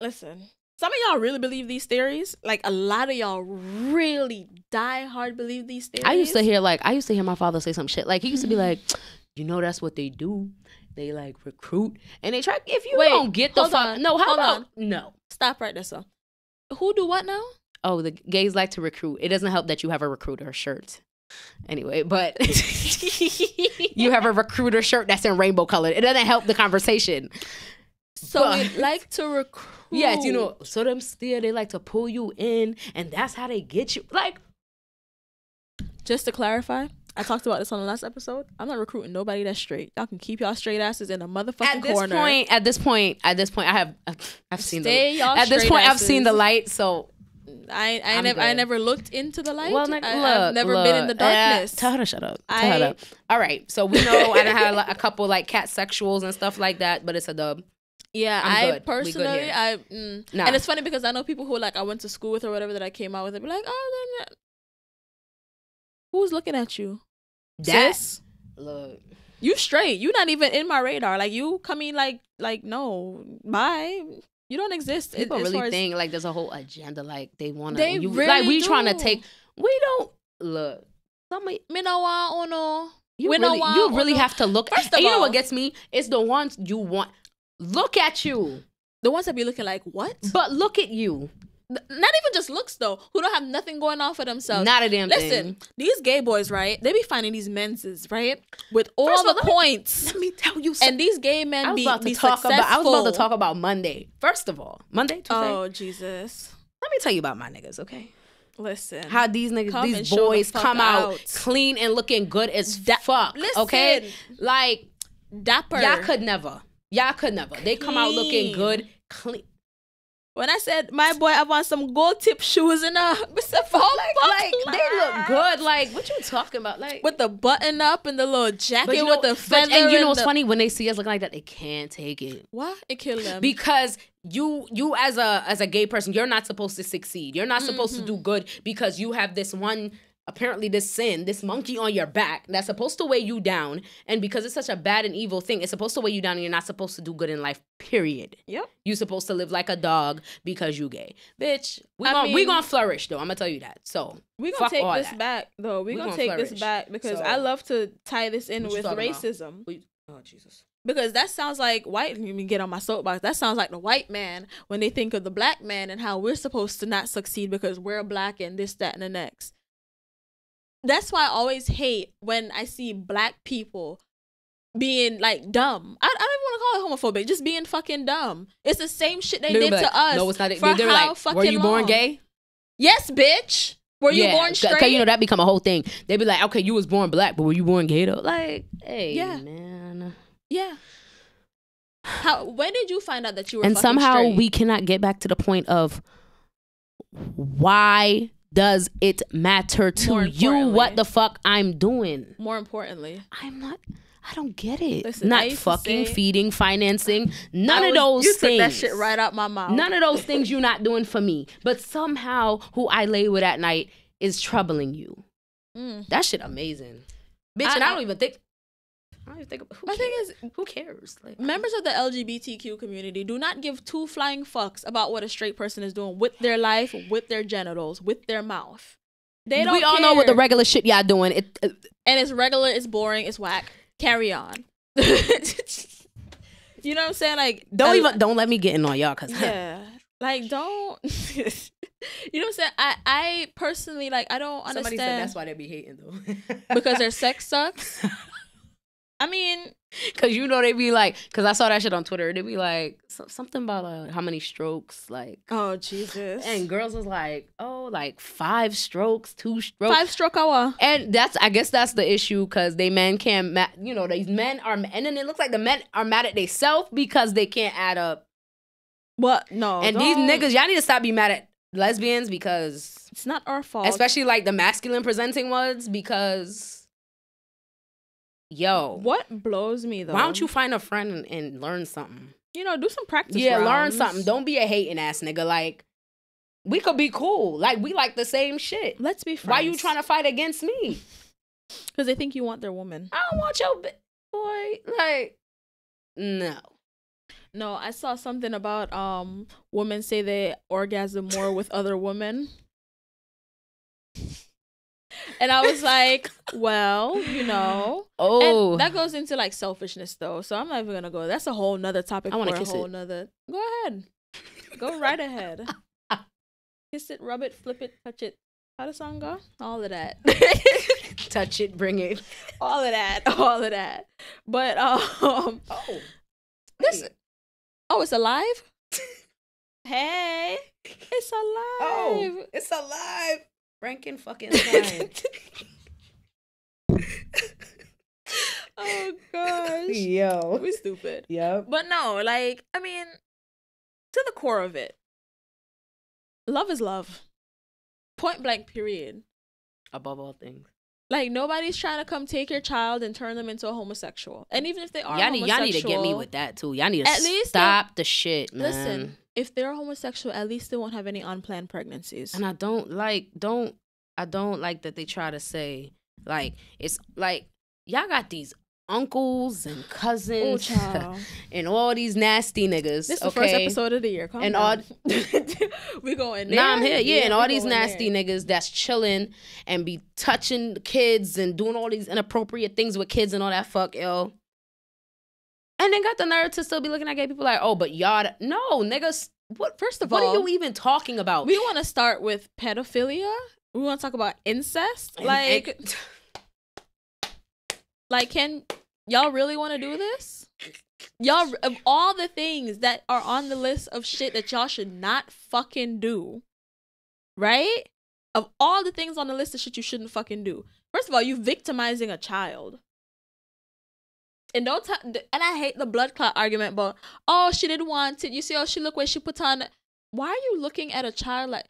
S2: Listen, some of y'all really believe these theories. Like a lot of y'all really die hard believe these theories.
S3: I used to hear like I used to hear my father say some shit. Like he used to be like, mm-hmm. you know, that's what they do. They like recruit and they try. If you
S2: Wait,
S3: don't get the fuck, no, how
S2: hold
S3: about
S2: on.
S3: no?
S2: stop right there. So, who do what now?
S3: Oh, the gays like to recruit. It doesn't help that you have a recruiter shirt. Anyway, but you have a recruiter shirt that's in rainbow colored. It doesn't help the conversation.
S2: So we
S3: But-
S2: like to recruit.
S3: Yes, you know, so them still they like to pull you in, and that's how they get you. Like,
S2: Just to clarify, I talked about this on the last episode. I'm not recruiting nobody that's straight. Y'all can keep y'all straight asses in a motherfucking
S3: at this
S2: corner.
S3: point, at this point, at this point, I have I've seen
S2: Stay
S3: the at this point I've seen the light. So
S2: I I never I never looked into the light.
S3: well,
S2: I,
S3: look,
S2: have never been in the
S3: look, uh,
S2: darkness.
S3: tell her to shut up. Tell
S2: I-
S3: her to. All right, so we know I had like, a couple like cat sexuals and stuff like that, but it's a dub.
S2: Yeah,
S3: I'm
S2: I
S3: good.
S2: Personally. I mm.
S3: Nah.
S2: and it's funny because I know people who like I went to school with or whatever that I came out with. They'd be like, "Oh, then who's looking at you?
S3: That
S2: Sis,
S3: look,
S2: you straight? You not even in my radar. Like you coming like like no, bye. You don't exist.
S3: people
S2: as
S3: really
S2: as-
S3: think like there's a whole agenda. Like they want to.
S2: They
S3: you,
S2: really
S3: like we trying to take. We don't look. Some of
S2: Me no want uno.
S3: You really, you really have to look.
S2: First of
S3: and you know what gets me? It's the ones you want. Look at you,
S2: The ones that be looking like what?
S3: but look at you.
S2: Not even just looks though. Who don't have nothing going on for themselves.
S3: Not a damn
S2: Listen,
S3: thing.
S2: these gay boys, right? They be finding these menses, right, with all
S3: First of all,
S2: the
S3: let me-
S2: points.
S3: Let me tell you something.
S2: and these gay men
S3: I was
S2: be,
S3: about to
S2: be
S3: talk
S2: successful.
S3: about. I was about to talk about Monday. First of all, Monday, Tuesday.
S2: Oh Jesus!
S3: Let me tell you about my niggas, okay?
S2: Listen,
S3: How these niggas,
S2: Come
S3: these
S2: show the
S3: boys come out.
S2: out.
S3: clean and looking good as
S2: Da-
S3: fuck. Okay,
S2: listen.
S3: like
S2: dapper.
S3: y'all could never. Y'all could never. They come out looking good, clean.
S2: When I said my boy, I want some gold tip shoes and uh, Mr. Fuck,
S3: Like they look good. Like what you talking about? Like
S2: with the button up and the little jacket
S3: But you
S2: with
S3: know,
S2: the
S3: but-
S2: feather.
S3: and you know what's
S2: the-
S3: funny when they see us looking like that, they can't take it
S2: What? It killed them.
S3: because you you as a as a gay person, you're not supposed to succeed. You're not supposed to do
S2: Mm-hmm.
S3: good because you have this one apparently this sin, this monkey on your back that's supposed to weigh you down, and because it's such a bad and evil thing, it's supposed to weigh you down, and you're not supposed to do good in life. Period.
S2: yep.
S3: You're supposed to live like a dog because you gay, bitch. We
S2: I
S3: gon' we gonna flourish though. I'm gonna tell you that. So
S2: We gonna take this
S3: that.
S2: back though. We,
S3: We
S2: gonna,
S3: gonna
S2: take this back because
S3: So-
S2: I love to tie this in with racism.
S3: we, oh Jesus.
S2: Because that sounds like white. Let me get on my soapbox. That sounds like the white man when they think of the black man and how we're supposed to not succeed because we're black and this, that, and the next. That's why I always hate when I see black people being like dumb. I, I don't even want to call it homophobic. Just being fucking dumb. It's the same shit they did
S3: like,
S2: to us.
S3: No, it's not.
S2: for
S3: They're
S2: how
S3: like,
S2: fucking
S3: were you born
S2: long.
S3: gay?
S2: Yes, bitch. Were you
S3: Yeah,
S2: born straight?
S3: 'cause you know that become a whole thing. They be like, okay, you was born black, but were you born gay though? Like, hey,
S2: Yeah.
S3: man.
S2: yeah. How? When did you find out that you were?
S3: And somehow
S2: straight?
S3: we cannot get back to the point of why does it matter to you what the fuck I'm doing?
S2: More importantly,
S3: I'm not. I don't get it.
S2: Listen,
S3: Not fucking
S2: say-
S3: feeding, financing, none
S2: I
S3: of
S2: was-
S3: those
S2: you
S3: things.
S2: took that shit right out my mouth.
S3: None of those things you're not doing for me. But somehow who I lay with at night is troubling you.
S2: Mm.
S3: That shit amazing. Bitch,
S2: I-
S3: and I- don't even think I don't even think about who
S2: My thing is,
S3: who cares? Like
S2: members of the LGBTQ community do not give two flying fucks about what a straight person is doing with their life, with their genitals, with their mouth. They don't.
S3: we all know what the regular shit y'all doing. It, uh,
S2: and it's regular, it's boring, it's whack. Carry on. you know what I'm saying? Like,
S3: don't
S2: I-
S3: even don't let me get in on y'all because
S2: Yeah. Like, don't. you know what I'm saying? I, I personally like. I don't
S3: somebody said
S2: understand
S3: that's why they be hating though.
S2: because their sex sucks. I mean,
S3: Cause you know they be like, cause I saw that shit on Twitter. They be like something about uh, how many strokes, like,
S2: oh Jesus.
S3: and girls was like, oh, like five strokes, two strokes,
S2: five stroke hour.
S3: and that's I guess that's the issue because they men can't, ma- you know, these men are, and then it looks like the men are mad at themselves because they can't add up.
S2: What? No.
S3: and these
S2: don't-
S3: niggas, y'all need to stop being mad at lesbians because,
S2: It's not our fault.
S3: especially like the masculine presenting ones, because, yo,
S2: what blows me though.
S3: why don't you find a friend and, and learn something?
S2: You know, do some practice.
S3: yeah, learn something. Don't be a hating ass nigga. Like, we could be cool. Like, we like the same shit.
S2: Let's be friends.
S3: Why you trying to fight against me?
S2: Because they think you want their woman.
S3: I don't want your boy. Like, no.
S2: No, I saw something about um women say they orgasm more with other women. And I was like, well, you know.
S3: Oh,
S2: And that goes into like selfishness though. So I'm not even gonna go. That's a whole nother topic
S3: I
S2: for a
S3: kiss
S2: whole
S3: it.
S2: nother go ahead. Go right ahead. Kiss it, rub it, flip it, touch it. How the song go? All of that.
S3: touch it, bring it.
S2: all of that. All of that. But um
S3: Oh,
S2: this Oh, it's alive? hey. It's alive.
S3: oh, it's alive. Rankin fucking
S2: oh gosh.
S3: Yo.
S2: We stupid.
S3: Yep.
S2: But no, like, I mean, to the core of it, love is love. Point blank, period.
S3: Above all things.
S2: Like, nobody's trying to come take your child and turn them into a homosexual. And even if they are
S3: Y'all need, y'all need to get me with that too. Y'all need to
S2: At least
S3: stop the shit, man.
S2: Listen, if they're homosexual, at least they won't have any unplanned pregnancies.
S3: And I don't like don't I don't like that they try to say like it's like y'all got these uncles and cousins
S2: child.
S3: and all these nasty niggas.
S2: This is the first episode of the year. Calm
S3: And
S2: down. we going there.
S3: Nah, I'm here. Yeah, and all these nasty
S2: there.
S3: niggas that's chilling and be touching kids and doing all these inappropriate things with kids and all that fuck, yo. And then got the nerve to still be looking at gay people like, oh, but y'all, no, niggas. What?
S2: First of all, What
S3: are you even talking about?
S2: we want to start with pedophilia. We want to talk about incest.
S3: And-
S2: like, like, can y'all really want to do this? Y'all, of all the things that are on the list of shit that y'all should not fucking do, right? Of all the things on the list of shit you shouldn't fucking do. First of all, you victimizing a child. And don't t- and I hate the blood clot argument, but oh, she didn't want it. You see, oh, she look where she put on. Why are you looking at a child like?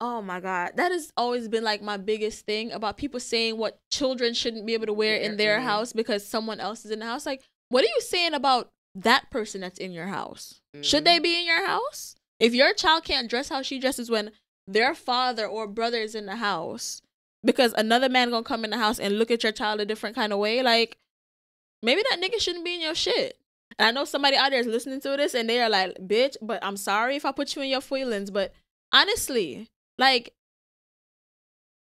S2: Oh my god, that has always been like my biggest thing about people saying what children shouldn't be able to wear in their
S3: Mhm.
S2: house because someone else is in the house. Like, what are you saying about that person that's in your house? Should
S3: Mhm.
S2: they be in your house? If your child can't dress how she dresses when their father or brother is in the house, because another man gonna come in the house and look at your child a different kind of way, like maybe that nigga shouldn't be in your shit. And I know somebody out there is listening to this and they are like, bitch, but I'm sorry if I put you in your feelings. But honestly, like,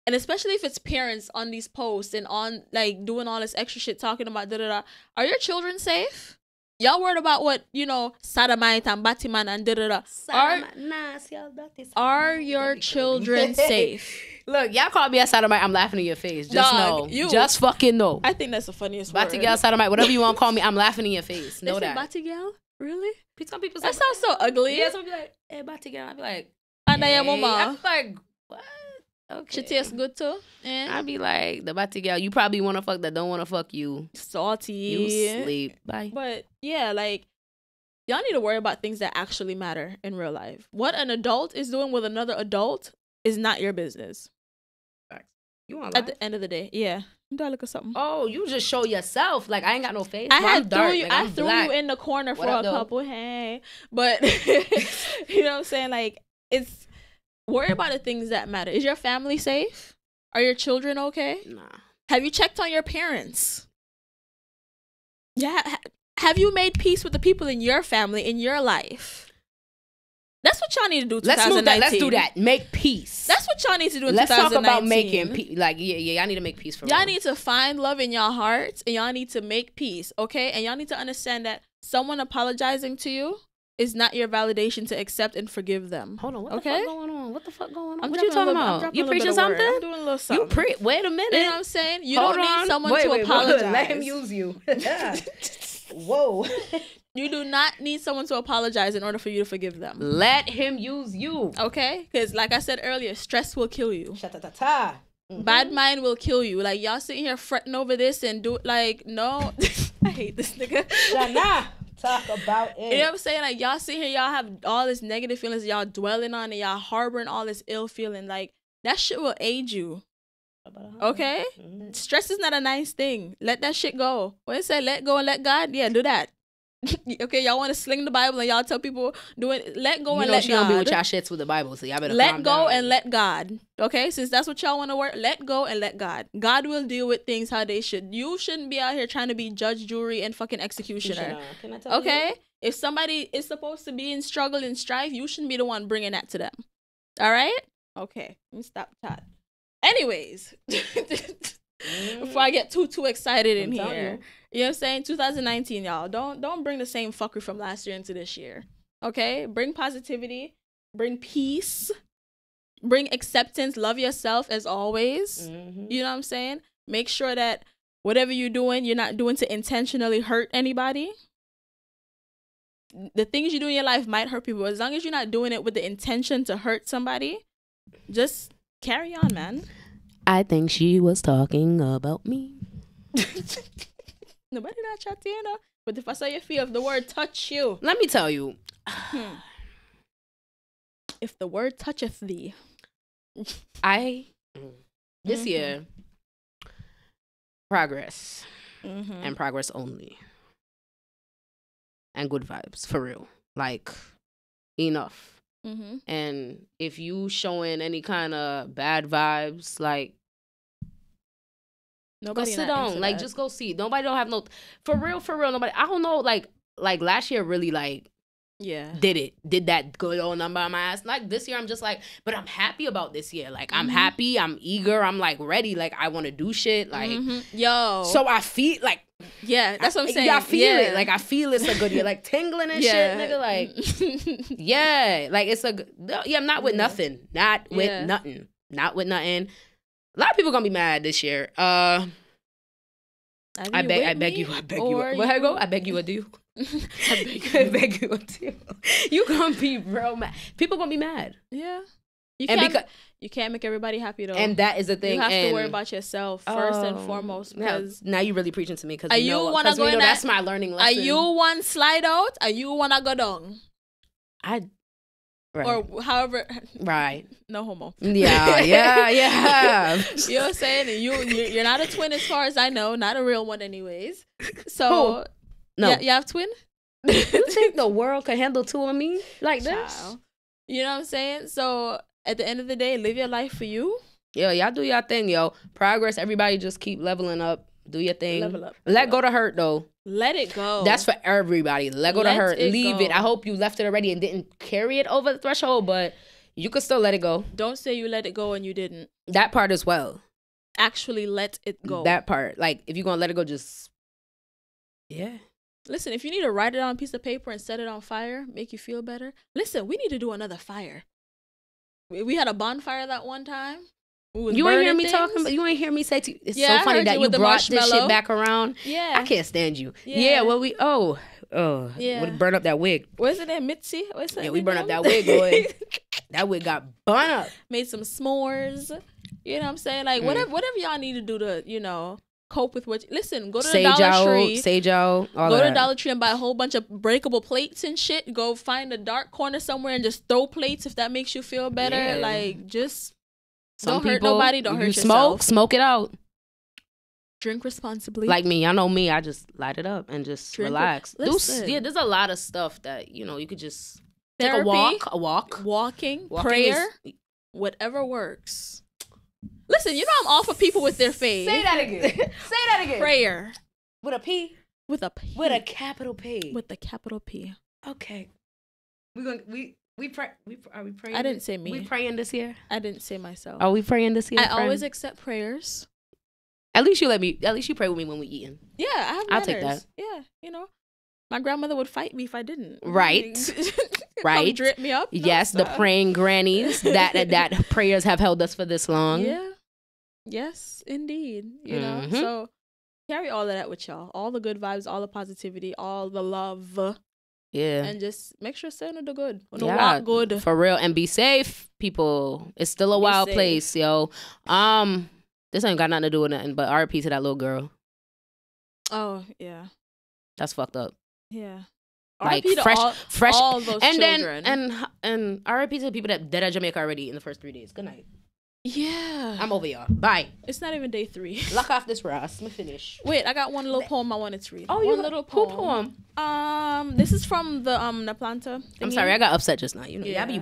S2: and especially if it's parents on these posts and on like doing all this extra shit talking about da da da, are your children safe? Y'all worried about what, you know, sodomite and Batman and da da da. Are, are your children safe?
S3: Look, y'all call me a sodomite. I'm laughing in your face. Just
S2: Dog,
S3: know.
S2: you-
S3: Just fucking know.
S2: I think that's the funniest word.
S3: Bati girl, sodomite, whatever you want to call me, I'm laughing in your face.
S2: They
S3: Know
S2: say
S3: that.
S2: Bati girl? Really?
S3: Some people
S2: That sounds so ugly.
S3: yeah, some people be like, eh, hey, Bati girl. I'd be like,
S2: And I
S3: hey.
S2: am
S3: I'm
S2: mama.
S3: like, what? Okay.
S2: She tastes good too. Eh?
S3: I'd be like, the Bati girl, you probably want to fuck that don't want to fuck you.
S2: salty.
S3: You sleep. Bye.
S2: But yeah, like y'all need to worry about things that actually matter in real life. What an adult is doing with another adult is not your business.
S3: You You on
S2: At the end of the day, yeah. Do I look at something?
S3: Oh, you just show yourself. Like I ain't got no face.
S2: I
S3: Well, I'm
S2: had
S3: dark.
S2: threw you.
S3: Like,
S2: I threw
S3: black.
S2: you in the corner
S3: What
S2: for
S3: up,
S2: a
S3: though?
S2: couple. Hey, but you know what I'm saying? Like it's worry about the things that matter. Is your family safe? Are your children okay?
S3: Nah.
S2: Have you checked on your parents? Yeah. ha- Have you made peace with the people in your family in your life? That's what y'all need to do.
S3: Let's move that. Let's do that. Make peace.
S2: That's what y'all need to do in
S3: Let's talk
S2: 2019.
S3: about making peace. Like yeah, yeah. Y'all need to make peace for
S2: Y'all need to find love in your hearts and y'all need to make peace, okay? And y'all need to understand that someone apologizing to you is not your validation to accept and forgive them.
S3: Hold on. What
S2: Okay.
S3: the fuck going on? What the fuck going on?
S2: I'm
S3: what you talking
S2: little-
S3: about? You preaching
S2: bit of word.
S3: something?
S2: I'm doing a little something.
S3: You pre? Wait a minute.
S2: You know what I'm saying? You
S3: Hold
S2: don't
S3: on.
S2: need someone
S3: Wait,
S2: to
S3: wait, wait.
S2: apologize.
S3: Let him use you. Whoa.
S2: You do not need someone to apologize in order for you to forgive them.
S3: Let him use you.
S2: Okay? Because, like I said earlier, stress will kill you.
S3: Sha-ta-ta-ta. Mm-hmm.
S2: Bad mind will kill you. Like, y'all sitting here fretting over this and do like, no. I hate this nigga.
S3: Shana, talk about
S2: You know what I'm saying? Like y'all sit here, y'all have all this negative feelings y'all dwelling on and y'all harboring all this ill feeling. Like that shit will aid you. Okay?
S3: Mhm.
S2: Stress is not a nice thing. Let that shit go. When it say let go and let God, yeah, do that. okay, y'all want to sling the Bible and y'all tell people do it. Let go
S3: You
S2: and
S3: know
S2: let
S3: she don't be with
S2: God.
S3: y'all shits with the Bible, so y'all better
S2: Let go
S3: down.
S2: and let God. Okay, since that's what y'all want to work, let go and let God. God will deal with things how they should. You shouldn't be out here trying to be judge, jury, and fucking executioner.
S3: Can I tell you?
S2: Okay? If somebody is supposed to be in struggle and strife, you shouldn't be the one bringing that to them. All right? Okay. Let me stop that. Anyways, mm. before I get too too excited in
S3: I'm telling
S2: here, you. Know what I'm saying? 2019, y'all. Don't don't bring the same fuckery from last year into this year. Okay? Bring positivity, bring peace, bring acceptance, love yourself as always.
S3: Mhm.
S2: You know what I'm saying? Make sure that whatever you're doing, you're not doing to intentionally hurt anybody. The things you do in your life might hurt people. As long as you're not doing it with the intention to hurt somebody, just carry on, man.
S3: I think she was talking about me.
S2: Nobody not chatting, you know. But if I say you feel, if the word touch you,
S3: Let me tell you,
S2: hmm. if the word toucheth thee,
S3: I this
S2: Mhm.
S3: year progress
S2: mm-hmm.
S3: and progress only, and good vibes for real. Like enough.
S2: Mm-hmm.
S3: And if you showing any kind of bad vibes, like
S2: nobody
S3: go sit down. Like just go see. Nobody don't have no for real, for real. Nobody. I don't know. Like like last year really like
S2: yeah.
S3: did it. Did that good old number on my ass. Like this year I'm just like, but I'm happy about this year. Like I'm
S2: Mhm.
S3: happy. I'm eager. I'm like ready. Like I want to do shit. Like
S2: Mhm. yo,
S3: so I feel like
S2: yeah, that's what I'm saying.
S3: I feel
S2: yeah.
S3: it. Like I feel it's a good year. Like tingling and shit, nigga. Like yeah, like it's a yeah. I'm not with
S2: Yeah.
S3: nothing. Not with
S2: Yeah.
S3: nothing. Not with nothing. A lot of people gonna be mad this year. Uh, I beg, I beg you, I beg you. Where I go? I beg you a deal.
S2: I beg you, I
S3: beg you a deal. You gonna be real mad. People gonna be mad,
S2: Yeah. You
S3: and
S2: can't,
S3: because
S2: you can't make everybody happy though.
S3: and that is the thing.
S2: you have to worry about yourself first and
S3: Oh,
S2: foremost because
S3: now, you really preaching to me because you know,
S2: wanna go
S3: know
S2: that-
S3: that's my learning
S2: are you one slide out? Are you wanna go down?
S3: I right
S2: Or however
S3: right
S2: no homo.
S3: yeah yeah yeah.
S2: You know what I'm saying? You you- you're not a twin as far as I know, not a real one anyways. So
S3: no,
S2: yeah, you have twin?
S3: you think the world can handle two of me like this?
S2: Child. You know what I'm saying? So at the end of the day, live your life for you.
S3: Yo, y'all do y'all thing, yo. Progress. Everybody just keep leveling up. Do your thing.
S2: Level up.
S3: Let go to hurt though.
S2: Let it go.
S3: That's for everybody. Let go to hurt.
S2: it
S3: Leave
S2: go.
S3: it. I hope you left it already and didn't carry it over the threshold, but you could still let it go.
S2: Don't say you let it go and you didn't.
S3: That part as well.
S2: Actually let it go.
S3: That part. Like if you're gonna let it go, just yeah.
S2: Listen, if you need to write it on a piece of paper and set it on fire, make you feel better. Listen, we need to do another fire. We, we had a bonfire that one time. We was
S3: You ain't hear me talking,
S2: things.
S3: but you ain't hear me say to you. It's
S2: Yeah,
S3: so funny that
S2: you
S3: you brought this shit back around.
S2: Yeah.
S3: I can't stand you. Yeah,
S2: Yeah.
S3: well we oh oh
S2: Yeah.
S3: would burn up that wig.
S2: What's it name? Mitzi? What's that
S3: Yeah, we burn up that wig, boy. That wig got burned up.
S2: Made some s'mores. You know what I'm saying? Like
S3: Mm.
S2: whatever whatever y'all need to do to, you know, cope with what listen, go to the Dollar
S3: out,
S2: Tree.
S3: sage out,
S2: go
S3: that.
S2: to the Dollar Tree and buy a whole bunch of breakable plates and shit. Go find a dark corner somewhere and just throw plates if that makes you feel better.
S3: Yeah.
S2: Like just
S3: Some
S2: Don't hurt nobody, don't hurt
S3: smoke,
S2: yourself.
S3: smoke smoke it out.
S2: Drink responsibly.
S3: Like me, I know me. I just light it up and just
S2: Drink
S3: relax. Do yeah, there's a lot of stuff that you know you could just take
S2: Therapy,
S3: a walk, a walk.
S2: walking,
S3: Walking
S2: prayer,
S3: is-
S2: whatever works. Listen, you know I'm all for people with their faith.
S3: Say that again. Say that again.
S2: Prayer
S3: with a P,
S2: with a P.
S3: with a capital P.
S2: with the capital P.
S3: okay, We're gonna we we pray. We are we praying?
S2: I didn't say me.
S3: We praying this year.
S2: I didn't say myself.
S3: Are we praying this year?
S2: I
S3: friend?
S2: always accept prayers.
S3: At least you let me. At least you pray with me when we eating.
S2: Yeah, I have
S3: I'll take
S2: that. Yeah, you know, my grandmother would fight me if I didn't.
S3: Right. Right.
S2: drip me up. No,
S3: yes, the praying grannies that that prayers have held us for this long.
S2: Yeah. Yes, indeed. You know,
S3: Mhm.
S2: so carry all of that with y'all. All the good vibes, all the positivity, all the love,
S3: Yeah.
S2: and just make sure say no the good. No
S3: Yeah,
S2: good.
S3: For real. And be safe, people. It's still a
S2: Be
S3: wild
S2: safe.
S3: place, yo. Um, this ain't got nothing to do with nothing but RP to that little girl.
S2: Oh yeah,
S3: That's fucked up.
S2: yeah.
S3: Like
S2: RIP
S3: fresh,
S2: all,
S3: fresh,
S2: all those
S3: and
S2: children.
S3: then and and RIP to the people that dead at Jamaica already in the first three days. Good night.
S2: Yeah,
S3: I'm over y'all. Bye.
S2: it's not even day three.
S3: Lock off this Ross. Let me finish.
S2: Wait, I got one little poem I wanted to read.
S3: Oh, you
S2: little poem.
S3: poem?
S2: Um, this is from the um Naplanta.
S3: I'm sorry, I got upset just now. You know, yeah.
S2: Yeah.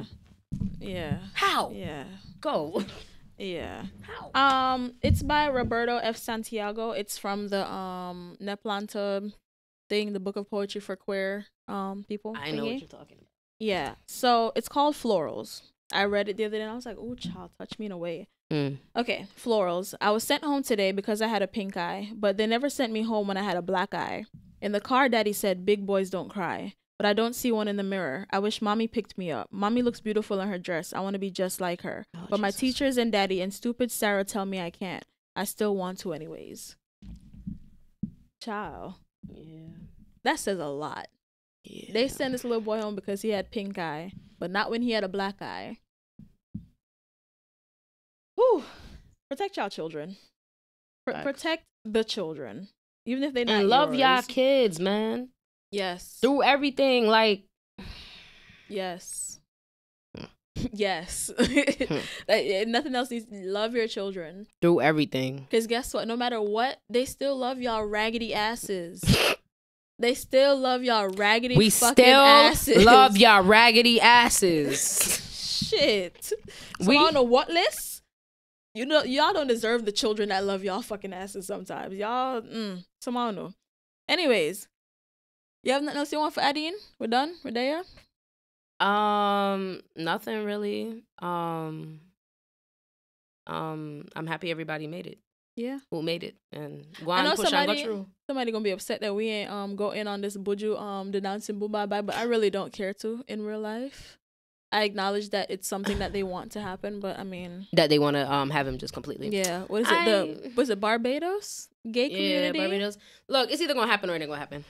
S3: be
S2: Yeah,
S3: how
S2: yeah,
S3: go
S2: yeah.
S3: how.
S2: Um, it's by Roberto F. Santiago. It's from the um Neplanta thing, the Book of Poetry for Queer um people.
S3: I know
S2: thingy.
S3: what you're talking about.
S2: Yeah. So it's called Florals. I read it the other day and I was like, "Oh, child, touch me in a way."
S3: Mm.
S2: Okay, florals. I was sent home today because I had a pink eye, but they never sent me home when I had a black eye. In the car, daddy said, Big boys don't cry. But I don't see one in the mirror. I wish mommy picked me up. Mommy looks beautiful in her dress. I want to be just like her.
S3: Oh,
S2: but my teachers and daddy and stupid Sarah tell me I can't. I still want to, anyways. Child.
S3: Yeah.
S2: That says a lot.
S3: Yeah.
S2: They sent this little boy home because he had pink eye, but not when he had a black eye. Whew. Protect y'all children. Pr- protect the children, even if they not
S3: and love y'all kids, man.
S2: Yes.
S3: Through everything, like
S2: Yes. Yes. Like, eh, nothing else needs. Love your children,
S3: through everything.
S2: because guess what? No matter what, they still love y'all raggedy asses. they still love y'all raggedy.
S3: We
S2: fucking
S3: still
S2: asses.
S3: love y'all raggedy asses.
S2: Shit.
S3: We-
S2: We on a what list? You know, y'all don't deserve the children that love y'all fucking asses sometimes. Y'all, mm, know. Anyways, you have nothing else you want for Adine? We're done? We're there?
S3: Um, nothing really. Um, um, I'm happy everybody made it.
S2: Yeah.
S3: Who made it and go
S2: I know
S3: push on, go
S2: somebody-
S3: through.
S2: Somebody gonna be upset that we ain't um go in on this buju um denouncing Boom Bye Bye, but I really don't care to in real life. I acknowledge that it's something that they want to happen, but I mean,
S3: That they want to um have him just completely.
S2: yeah. What is it? The was it Barbados gay community? Yeah?
S3: Barbados. Look, it's either gonna happen or it ain't gonna happen.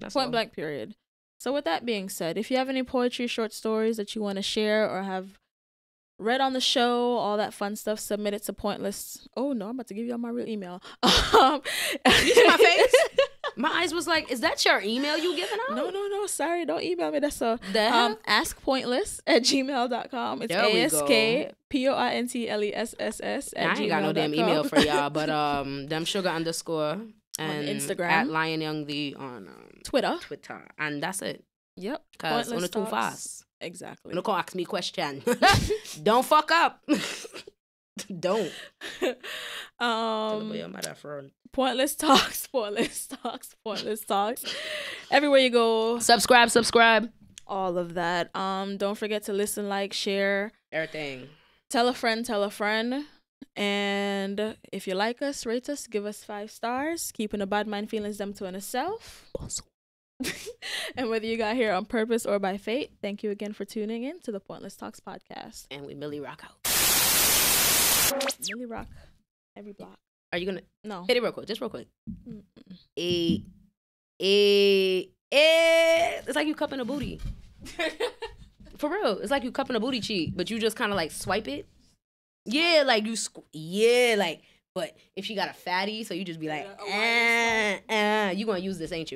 S3: That's
S2: Point
S3: all.
S2: blank. Period. So with that being said, if you have any poetry, short stories that you want to share or have read on the show, all that fun stuff, submit it to Pointless. Oh no, I'm about to give y'all my real email. Um,
S3: You see my face? My eyes was like, is that your email you giving out?
S2: No, no, no. Sorry, don't email me. That's a
S3: The
S2: um askpointlesss at gmail.com. It's
S3: There we
S2: A S K P O I N T L E S S S
S3: I
S2: at
S3: ain't got no damn email for y'all, but um, them sugar underscore and
S2: Instagram.
S3: at Lion Young the on um,
S2: Twitter.
S3: Twitter, and that's it.
S2: Yep.
S3: Cause on the too fast.
S2: Exactly.
S3: You don't ask me question. don't fuck up. don't. Tell the boy
S2: um
S3: your mother front.
S2: Pointlesss Talks, Pointlesss Talks, Pointlesss Talks. Everywhere you go,
S3: Subscribe, subscribe.
S2: all of that. Um, don't forget to listen, like, share,
S3: Everything.
S2: tell a friend, tell a friend. And if you like us, rate us, give us five stars. Keeping a bad mind feelings them to self. and whether you got here on purpose or by fate, thank you again for tuning in to the Pointlesss Talks podcast.
S3: And we Millie rock out.
S2: Really rock every block.
S3: Are you gonna
S2: No.
S3: hit it real quick? Just real quick. Eh, eh, eh. It's like you cupping a booty. For real, it's like you cupping a booty cheek, but you just kind of like swipe it. Yeah, like you, squ- yeah, like. But if she got a fatty, so you just be like,
S2: Yeah, a
S3: ah, ah, you gonna use this, ain't you?